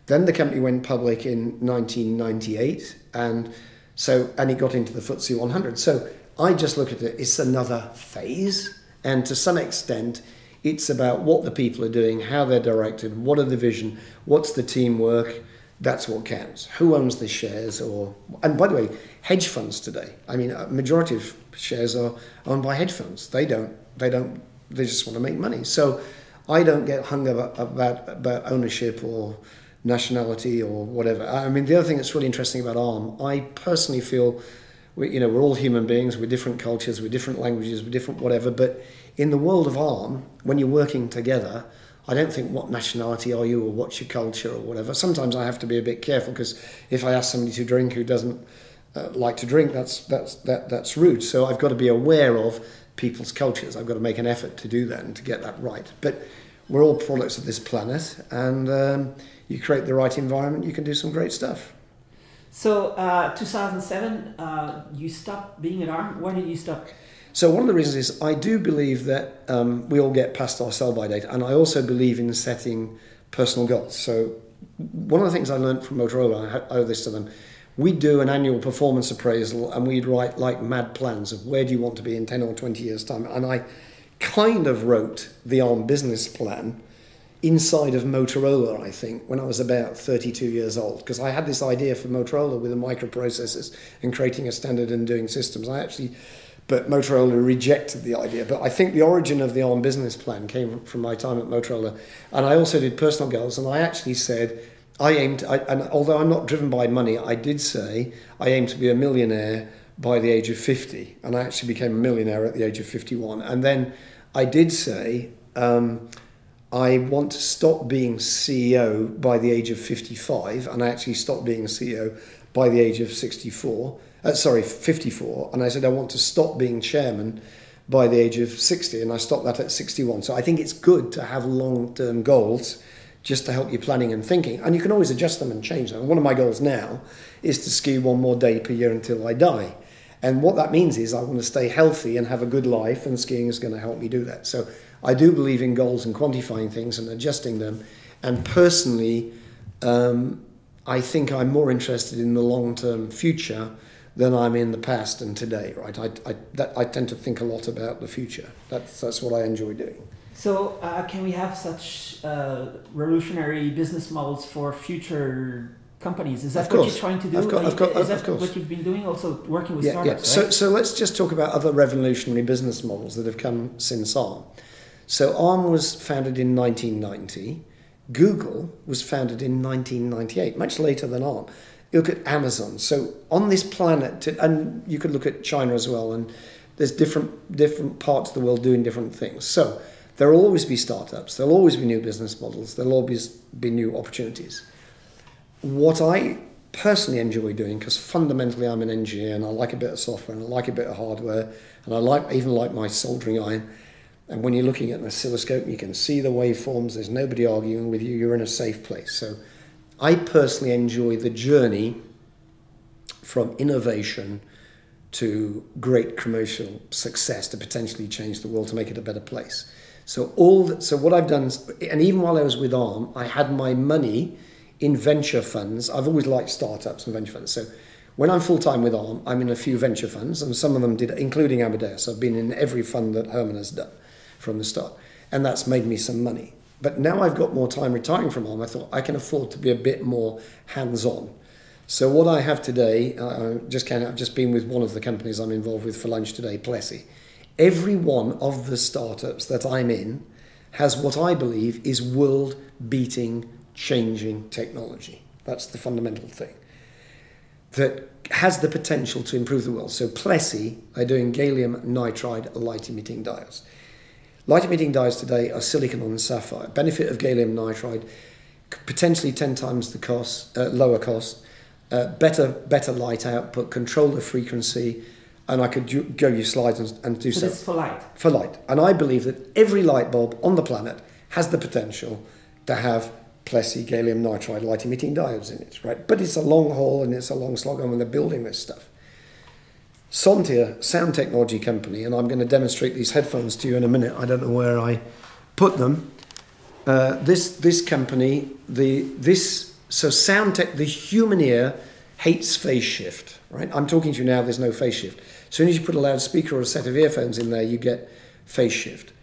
Then the company went public in 1998, and so and it got into the FTSE 100. So I just look at it; it's another phase, and to some extent, it's about what the people are doing, how they're directed, what are the vision, what's the teamwork. That's what counts. Who owns the shares? Or and by the way, hedge funds today. I mean, a majority of shares are owned by hedge funds. They don't. They don't. They just want to make money. So I don't get hung up about about ownership or nationality or whatever. I mean, the other thing that's really interesting about ARM, I personally feel, we, you know, we're all human beings we're different cultures, we're different languages, we're different whatever. But in the world of ARM, when you're working together, I don't think what nationality are you or what's your culture or whatever. Sometimes I have to be a bit careful because if I ask somebody to drink who doesn't uh, like to drink, that's that's that that's rude. So I've got to be aware of people's cultures. I've got to make an effort to do that and to get that right. But we're all products of this planet, and um, you create the right environment, you can do some great stuff. So, uh, 2007, uh, you stopped being at ARM. Why did you stop? So one of the reasons is I do believe that um, we all get past our sell-by date, and I also believe in setting personal goals. So one of the things I learned from Motorola, I owe this to them, we do an annual performance appraisal, and we'd write like mad plans of where do you want to be in 10 or 20 years' time. And I kind of wrote the ARM business plan inside of Motorola, I think, when I was about 32 years old, because I had this idea for Motorola with the microprocessors and creating a standard and doing systems. I actually but Motorola rejected the idea. But I think the origin of the ARM business plan came from my time at Motorola. And I also did personal goals, and I actually said, I aimed, I, and although I'm not driven by money, I did say I aim to be a millionaire by the age of 50. And I actually became a millionaire at the age of 51. And then I did say, um, I want to stop being CEO by the age of 55, and I actually stopped being CEO by the age of 64 uh, sorry, 54, and I said I want to stop being chairman by the age of 60, and I stopped that at 61. So I think it's good to have long term goals just to help you planning and thinking, and you can always adjust them and change them. One of my goals now is to ski one more day per year until I die. And what that means is I want to stay healthy and have a good life, and skiing is going to help me do that. So I do believe in goals and quantifying things and adjusting them. And personally, um, I think I'm more interested in the long term future than I'm in the past and today, right? I, I, that, I tend to think a lot about the future. That's, that's what I enjoy doing. So, uh, can we have such uh, revolutionary business models for future companies? Is that what you're trying to do? Of course, of course, Is that what you've been doing? Also working with yeah, startups, yeah. Right? So, so let's just talk about other revolutionary business models that have come since ARM. So ARM was founded in 1990. Google was founded in 1998, much later than ARM you look at Amazon. So on this planet, and you could look at China as well, and there's different different parts of the world doing different things. So there'll always be startups. There'll always be new business models. There'll always be new opportunities. What I personally enjoy doing, because fundamentally I'm an engineer and I like a bit of software and I like a bit of hardware and I like even like my soldering iron. And when you're looking at an oscilloscope, you can see the waveforms. There's nobody arguing with you. You're in a safe place. So I personally enjoy the journey from innovation to great commercial success to potentially change the world to make it a better place. So all that, so what I've done, and even while I was with ARM, I had my money in venture funds. I've always liked startups and venture funds. So when I'm full time with ARM, I'm in a few venture funds, and some of them did, including Amadeus. I've been in every fund that Hermann has done from the start, and that's made me some money. But now I've got more time retiring from home, I thought I can afford to be a bit more hands on. So what I have today, uh, just kind of, I've just been with one of the companies I'm involved with for lunch today, Plessey. Every one of the startups that I'm in has what I believe is world beating, changing technology. That's the fundamental thing. That has the potential to improve the world. So Plessey are doing gallium nitride light emitting diodes. Light emitting diodes today are silicon on sapphire. Benefit of gallium nitride, potentially 10 times the cost, uh, lower cost, uh, better better light output, control the frequency, and I could do, go your slides and, and do so. so. for light. For light. And I believe that every light bulb on the planet has the potential to have Plessey gallium nitride light emitting diodes in it, right? But it's a long haul and it's a long slog, and when they're building this stuff. Sontia sound technology company, and I'm going to demonstrate these headphones to you in a minute. I don't know where I put them. Uh, this this company, the this so sound tech, the human ear hates phase shift, right? I'm talking to you now, there's no phase shift. As soon as you put a loudspeaker or a set of earphones in there, you get phase shift.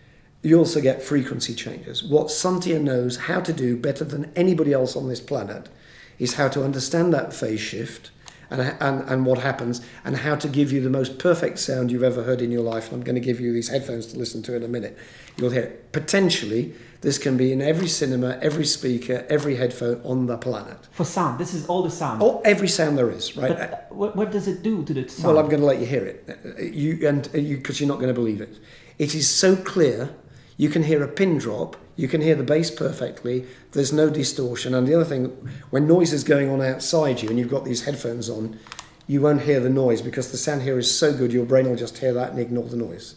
You also get frequency changes. What Sontia knows how to do better than anybody else on this planet is how to understand that phase shift and, and, and what happens and how to give you the most perfect sound you've ever heard in your life. And I'm going to give you these headphones to listen to in a minute. You'll hear it. Potentially, this can be in every cinema, every speaker, every headphone on the planet. For sound, this is all the sound. Oh, every sound there is, right? But uh, what, what does it do to the sound? Well, I'm going to let you hear it. You and you because you're not going to believe it. It is so clear. You can hear a pin drop. You can hear the bass perfectly. There's no distortion. And the other thing, when noise is going on outside you and you've got these headphones on, you won't hear the noise because the sound here is so good. Your brain will just hear that and ignore the noise.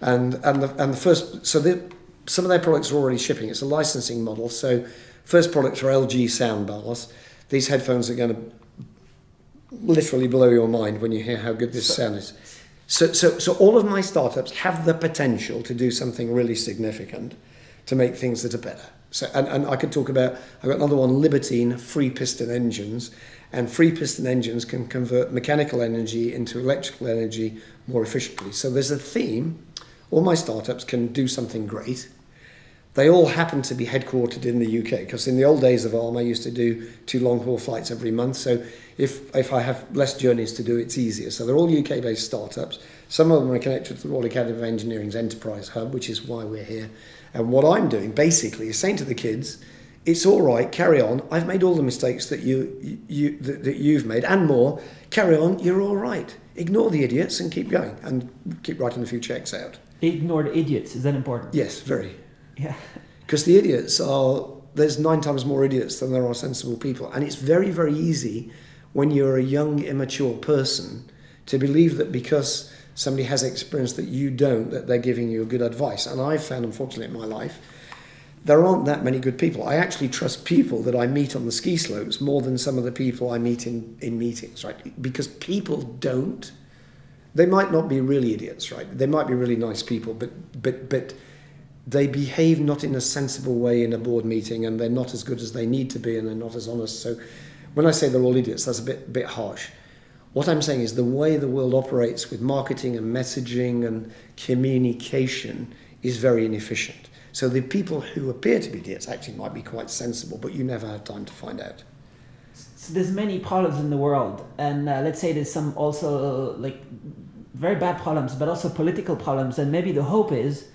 And and the and the first so the some of their products are already shipping. It's a licensing model. So, first products are LG soundbars. These headphones are going to literally blow your mind when you hear how good this so, sound is. So, so, so all of my startups have the potential to do something really significant to make things that are better. So, and, and I could talk about, I've got another one, Libertine free piston engines. And free piston engines can convert mechanical energy into electrical energy more efficiently. So there's a theme. All my startups can do something great they all happen to be headquartered in the UK because in the old days of Arm, I used to do two long haul flights every month. So if, if I have less journeys to do, it's easier. So they're all UK based startups. Some of them are connected to the Royal Academy of Engineering's Enterprise Hub, which is why we're here. And what I'm doing basically is saying to the kids, it's all right, carry on. I've made all the mistakes that, you, you, that, that you've made and more. Carry on, you're all right. Ignore the idiots and keep going and keep writing a few checks out. Ignore the idiots, is that important? Yes, very. Yeah. (laughs) Because the idiots are, there's nine times more idiots than there are sensible people. And it's very, very easy when you're a young, immature person to believe that because somebody has experience that you don't, that they're giving you good advice. And I've found, unfortunately, in my life, there aren't that many good people. I actually trust people that I meet on the ski slopes more than some of the people I meet in, in meetings, right? Because people don't. They might not be really idiots, right? They might be really nice people, but but but they behave not in a sensible way in a board meeting and they're not as good as they need to be and they're not as honest. So when I say they're all idiots, that's a bit, bit harsh. What I'm saying is the way the world operates with marketing and messaging and communication is very inefficient. So the people who appear to be idiots actually might be quite sensible, but you never have time to find out. So there's many problems in the world, and uh, let's say there's some also like very bad problems, but also political problems, and maybe the hope is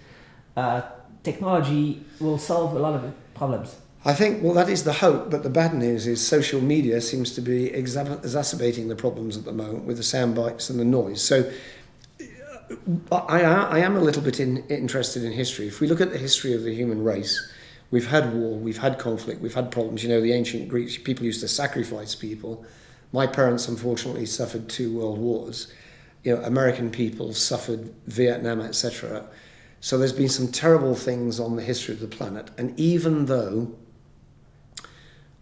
uh, technology will solve a lot of problems. I think, well, that is the hope, but the bad news is social media seems to be exacerbating the problems at the moment with the sound bites and the noise. So uh, I, I am a little bit in, interested in history. If we look at the history of the human race, we've had war, we've had conflict, we've had problems. You know, the ancient Greeks, people used to sacrifice people. My parents, unfortunately, suffered two world wars. You know, American people suffered Vietnam, etc. So there's been some terrible things on the history of the planet. And even though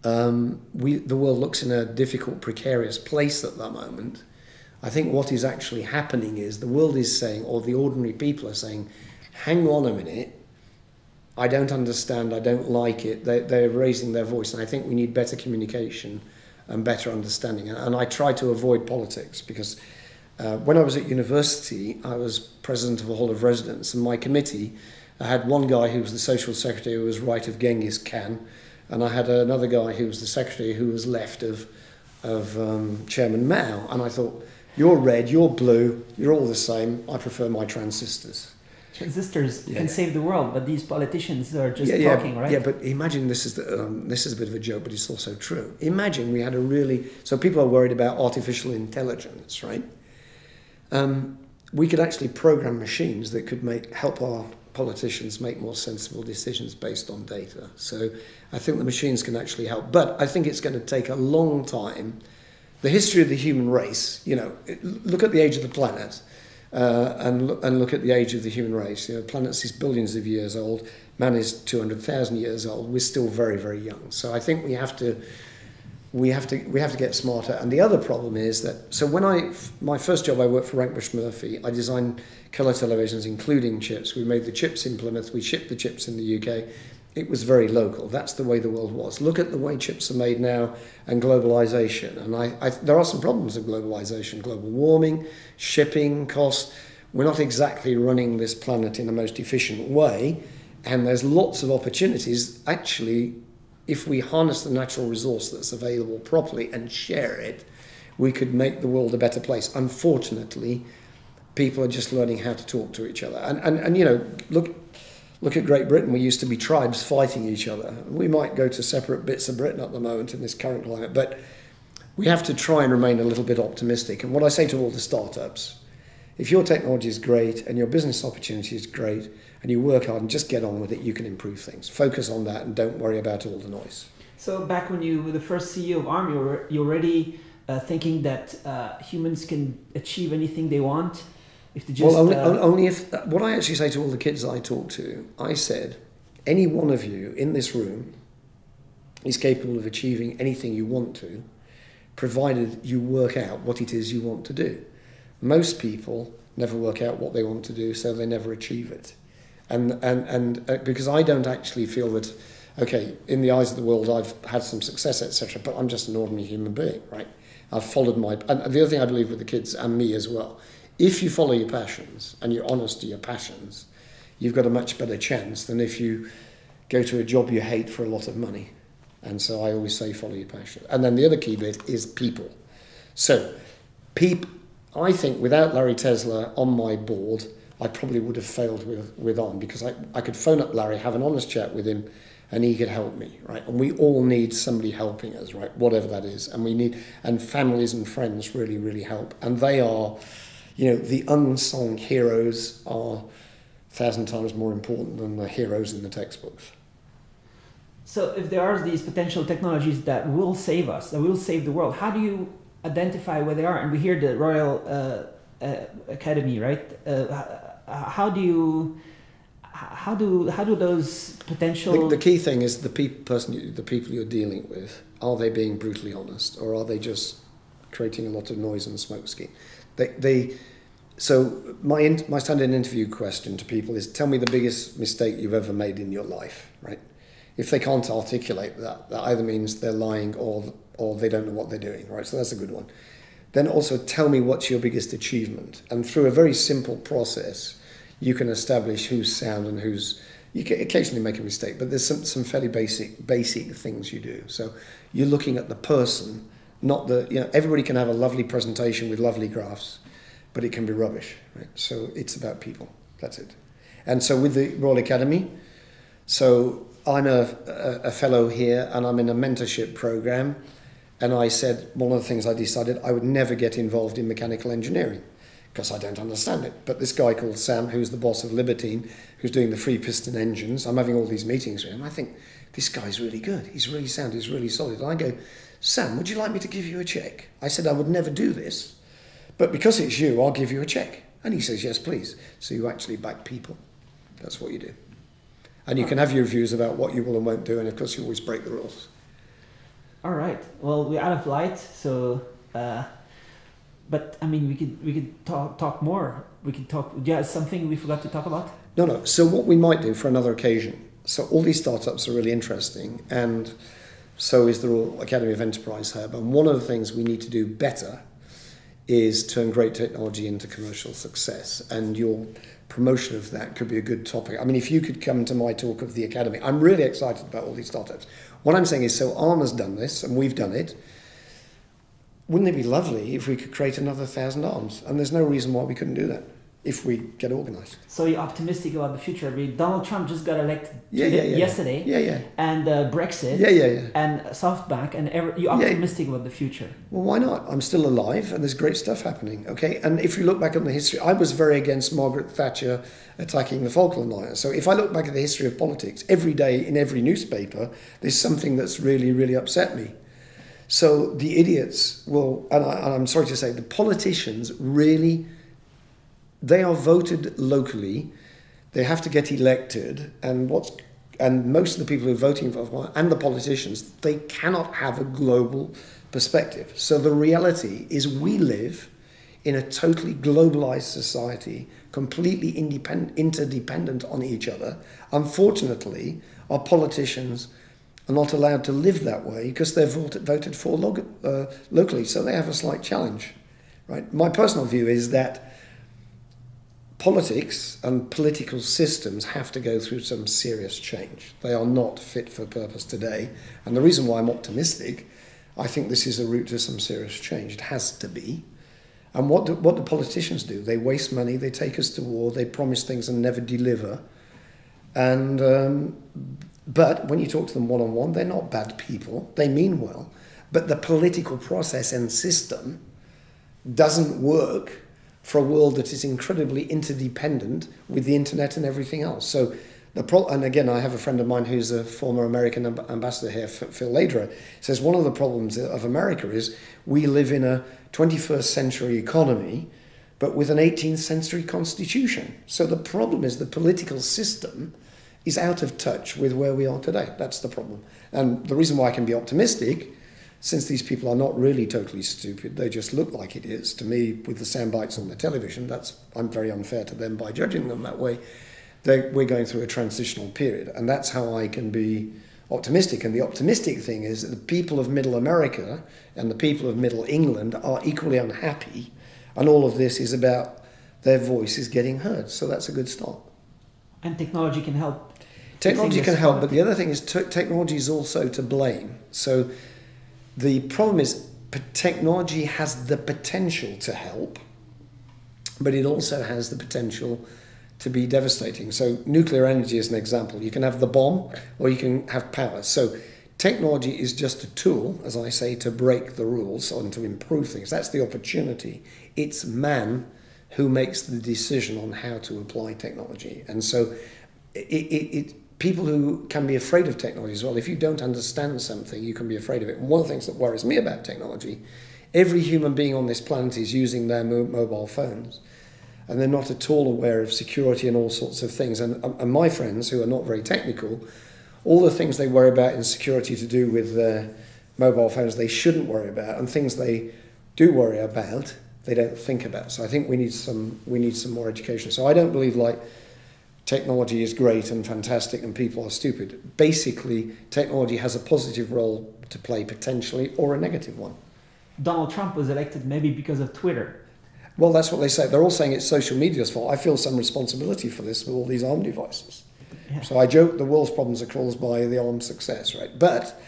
um, we, the world looks in a difficult, precarious place at the moment, I think what is actually happening is the world is saying, or the ordinary people are saying, hang on a minute, I don't understand, I don't like it. They, they're raising their voice, and I think we need better communication and better understanding. And, and I try to avoid politics because uh, when I was at university, I was president of a hall of residence, and my committee, I had one guy who was the social secretary who was right of Genghis Khan, and I had another guy who was the secretary who was left of, of um, Chairman Mao. And I thought, you're red, you're blue, you're all the same. I prefer my transistors. Transistors yeah. can save the world, but these politicians are just yeah, talking, yeah, right? Yeah, but imagine this is the, um, this is a bit of a joke, but it's also true. Imagine we had a really so people are worried about artificial intelligence, right? um, we could actually program machines that could make help our politicians make more sensible decisions based on data. So I think the machines can actually help. But I think it's going to take a long time. The history of the human race, you know, look at the age of the planet uh, and, look, and look at the age of the human race. You know, the planet is billions of years old, man is 200,000 years old. We're still very, very young. So I think we have to we have to we have to get smarter. And the other problem is that so when I my first job I worked for Rank Bush Murphy, I designed colour televisions, including chips. We made the chips in Plymouth. We shipped the chips in the UK, it was very local. That's the way the world was. Look at the way chips are made now and globalization. And I, I, there are some problems of globalization global warming, shipping costs. We're not exactly running this planet in the most efficient way. And there's lots of opportunities. Actually, if we harness the natural resource that's available properly and share it, we could make the world a better place. Unfortunately, people are just learning how to talk to each other. And, and, and you know, look, Look at Great Britain, we used to be tribes fighting each other. We might go to separate bits of Britain at the moment in this current climate, but we have to try and remain a little bit optimistic. And what I say to all the startups, if your technology is great and your business opportunity is great and you work hard and just get on with it, you can improve things. Focus on that and don't worry about all the noise. So back when you were the first CEO of ARM, you were you already uh, thinking that uh, humans can achieve anything they want if they just, well, only, uh, only if what I actually say to all the kids I talk to, I said, any one of you in this room is capable of achieving anything you want to, provided you work out what it is you want to do. Most people never work out what they want to do, so they never achieve it. And and and uh, because I don't actually feel that, okay, in the eyes of the world, I've had some success, etc. But I'm just an ordinary human being, right? I've followed my. And the other thing I believe with the kids and me as well if you follow your passions and you're honest to your passions, you've got a much better chance than if you go to a job you hate for a lot of money. And so I always say follow your passion. And then the other key bit is people. So, peop, I think without Larry Tesler on my board, I probably would have failed with, with ARM because I, I could phone up Larry, have an honest chat with him, and he could help me, right? And we all need somebody helping us, right? Whatever that is. And we need, and families and friends really, really help. And they are, you know, the unsung heroes are a thousand times more important than the heroes in the textbooks. So, if there are these potential technologies that will save us, that will save the world, how do you identify where they are? And we hear the Royal uh, uh, Academy, right? Uh, Uh, how do you how do how do those potential the, the key thing is the pe- person you, the people you're dealing with are they being brutally honest or are they just creating a lot of noise and smoke screen they, they so my in, my standard interview question to people is tell me the biggest mistake you've ever made in your life, right? If they can't articulate that, that either means they're lying or or they don't know what they're doing, right? So that's a good one. Then also tell me what's your biggest achievement, and through a very simple process, you can establish who's sound and who's. You can occasionally make a mistake, but there's some, some fairly basic basic things you do. So you're looking at the person, not the you know everybody can have a lovely presentation with lovely graphs but it can be rubbish. Right? So it's about people. That's it. And so with the Royal Academy, so I'm a, a, a fellow here and I'm in a mentorship program. And I said, one of the things I decided I would never get involved in mechanical engineering because I don't understand it. But this guy called Sam, who's the boss of Libertine, who's doing the free piston engines, I'm having all these meetings with him. I think this guy's really good. He's really sound. He's really solid. And I go, Sam, would you like me to give you a check? I said I would never do this but because it's you, I'll give you a check. And he says, Yes, please. So you actually back people. That's what you do. And you can have your views about what you will and won't do, and of course, you always break the rules. All right. Well, we're out of light, so. Uh, but I mean, we could we could talk talk more. We could talk. Yeah, something we forgot to talk about. No, no. So what we might do for another occasion. So all these startups are really interesting, and so is the Royal Academy of Enterprise Hub. And one of the things we need to do better is turn great technology into commercial success. And your promotion of that could be a good topic. I mean, if you could come to my talk of the academy, I'm really excited about all these startups. What I'm saying is, so ARM has done this, and we've done it. Wouldn't it be lovely if we could create another thousand arms? And there's no reason why we couldn't do that if we get organized. So you're optimistic about the future. I mean, Donald Trump just got elected yeah, yeah, yeah, yesterday. Yeah, yeah. And uh, Brexit. Yeah, yeah, yeah. And SoftBank, and every, you're optimistic about the future. Well, why not? I'm still alive, and there's great stuff happening. Okay, and if you look back on the history, I was very against Margaret Thatcher attacking the Falkland Islands. So if I look back at the history of politics, every day in every newspaper, there's something that's really, really upset me. So the idiots will, and, I, I'm sorry to say, the politicians really they are voted locally. They have to get elected, and what's and most of the people who are voting for and the politicians they cannot have a global perspective. So the reality is we live in a totally globalized society completely interdependent on each other. Unfortunately, our politicians are not allowed to live that way because they're voted, voted for lo- uh, locally, so they have a slight challenge. Right? My personal view is that politics and political systems have to go through some serious change. They are not fit for purpose today, and the reason why I'm optimistic, I think this is a route to some serious change. It has to be. And what do, what do politicians do? They waste money, they take us to war, they promise things and never deliver. And um, but when you talk to them one on one, they're not bad people. They mean well. But the political process and system doesn't work for a world that is incredibly interdependent with the internet and everything else. So the pro- and again, I have a friend of mine who's a former American amb- ambassador here, Phil Lader, says one of the problems of America is we live in a 21st century economy, but with an 18th century constitution. So the problem is the political system is out of touch with where we are today. That's the problem. And the reason why I can be optimistic, since these people are not really totally stupid, they just look like it is. To me, with the sound bites on the television, that's I'm very unfair to them by judging them that way. They, we're going through a transitional period, and that's how I can be optimistic. And the optimistic thing is that the people of Middle America and the people of Middle England are equally unhappy, and all of this is about their voices getting heard. So that's a good start. And technology can help Technology can help, but the other thing is t- technology is also to blame. So the problem is technology has the potential to help, but it also has the potential to be devastating. So nuclear energy is an example. You can have the bomb or you can have power. So technology is just a tool, as I say, to break the rules and to improve things. That's the opportunity. It's man who makes the decision on how to apply technology. And so it, it, it people who can be afraid of technology as well. If you don't understand something, you can be afraid of it. And one of the things that worries me about technology, every human being on this planet is using their mo- mobile phones, and they're not at all aware of security and all sorts of things. And, um, and my friends, who are not very technical, all the things they worry about in security to do with their mobile phones, they shouldn't worry about, and things they do worry about, they don't think about. So I think we need some we need some more education. So I don't believe like technology is great and fantastic and people are stupid. Basically, technology has a positive role to play potentially or a negative one. Donald Trump was elected maybe because of Twitter. Well, that's what they say. They're all saying it's social media's fault. I feel some responsibility for this with all these arm devices. Yeah. So I joke the world's problems are caused by the armed success, right? But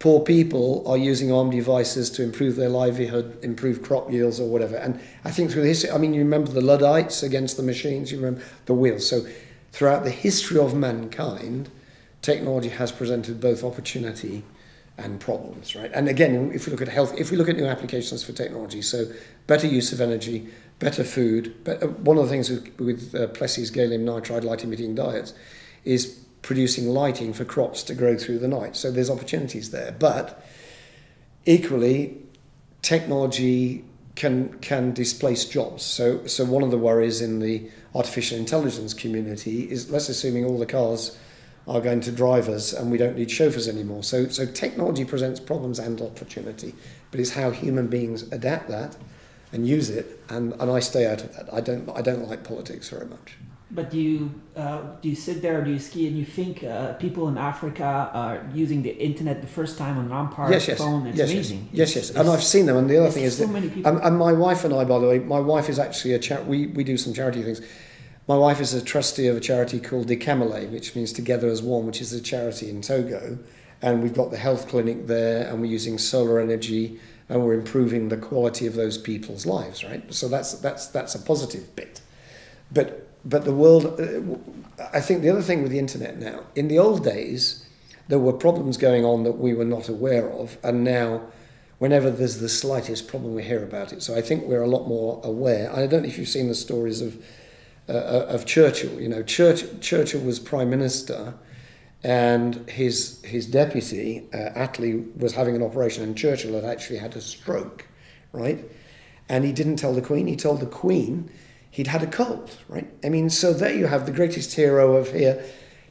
poor people are using arm devices to improve their livelihood, improve crop yields or whatever. And I think through the history, I mean, you remember the Luddites against the machines, you remember the wheels. So throughout the history of mankind, technology has presented both opportunity and problems, right? And again, if we look at health, if we look at new applications for technology, so better use of energy, better food. Uh, one of the things with, with uh, Plessey's gallium nitride light emitting diodes is producing lighting for crops to grow through the night. So there's opportunities there. But equally, technology can can displace jobs. So so one of the worries in the artificial intelligence community is let's assuming all the cars are going to drivers and we don't need chauffeurs anymore. So, so technology presents problems and opportunity, but it's how human beings adapt that and use it. And, and I stay out of that. I don't, I don't like politics very much. But do you, uh, do you sit there, or do you ski, and you think uh, people in Africa are using the internet the first time on an Ampere yes, yes. phone? It's yes, amazing. Yes, yes. yes. And I've seen them. And the other thing is so that, many people. And, and my wife and I, by the way, my wife is actually a chat. We, we do some charity things. My wife is a trustee of a charity called Dekamale, which means Together as One, which is a charity in Togo. And we've got the health clinic there, and we're using solar energy, and we're improving the quality of those people's lives, right? So that's, that's, that's a positive bit. But, but the world, uh, I think the other thing with the internet now, in the old days, there were problems going on that we were not aware of, and now, whenever there's the slightest problem, we hear about it. So I think we're a lot more aware. I don't know if you've seen the stories of uh, uh, of Churchill. You know, Church, Churchill was prime minister, and his his deputy uh, Attlee was having an operation, and Churchill had actually had a stroke, right? And he didn't tell the Queen. He told the Queen he'd had a cold, right? I mean, so there you have the greatest hero of here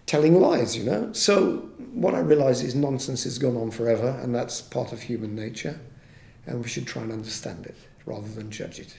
telling lies, you know. So what I realise is nonsense has gone on forever, and that's part of human nature, and we should try and understand it rather than judge it.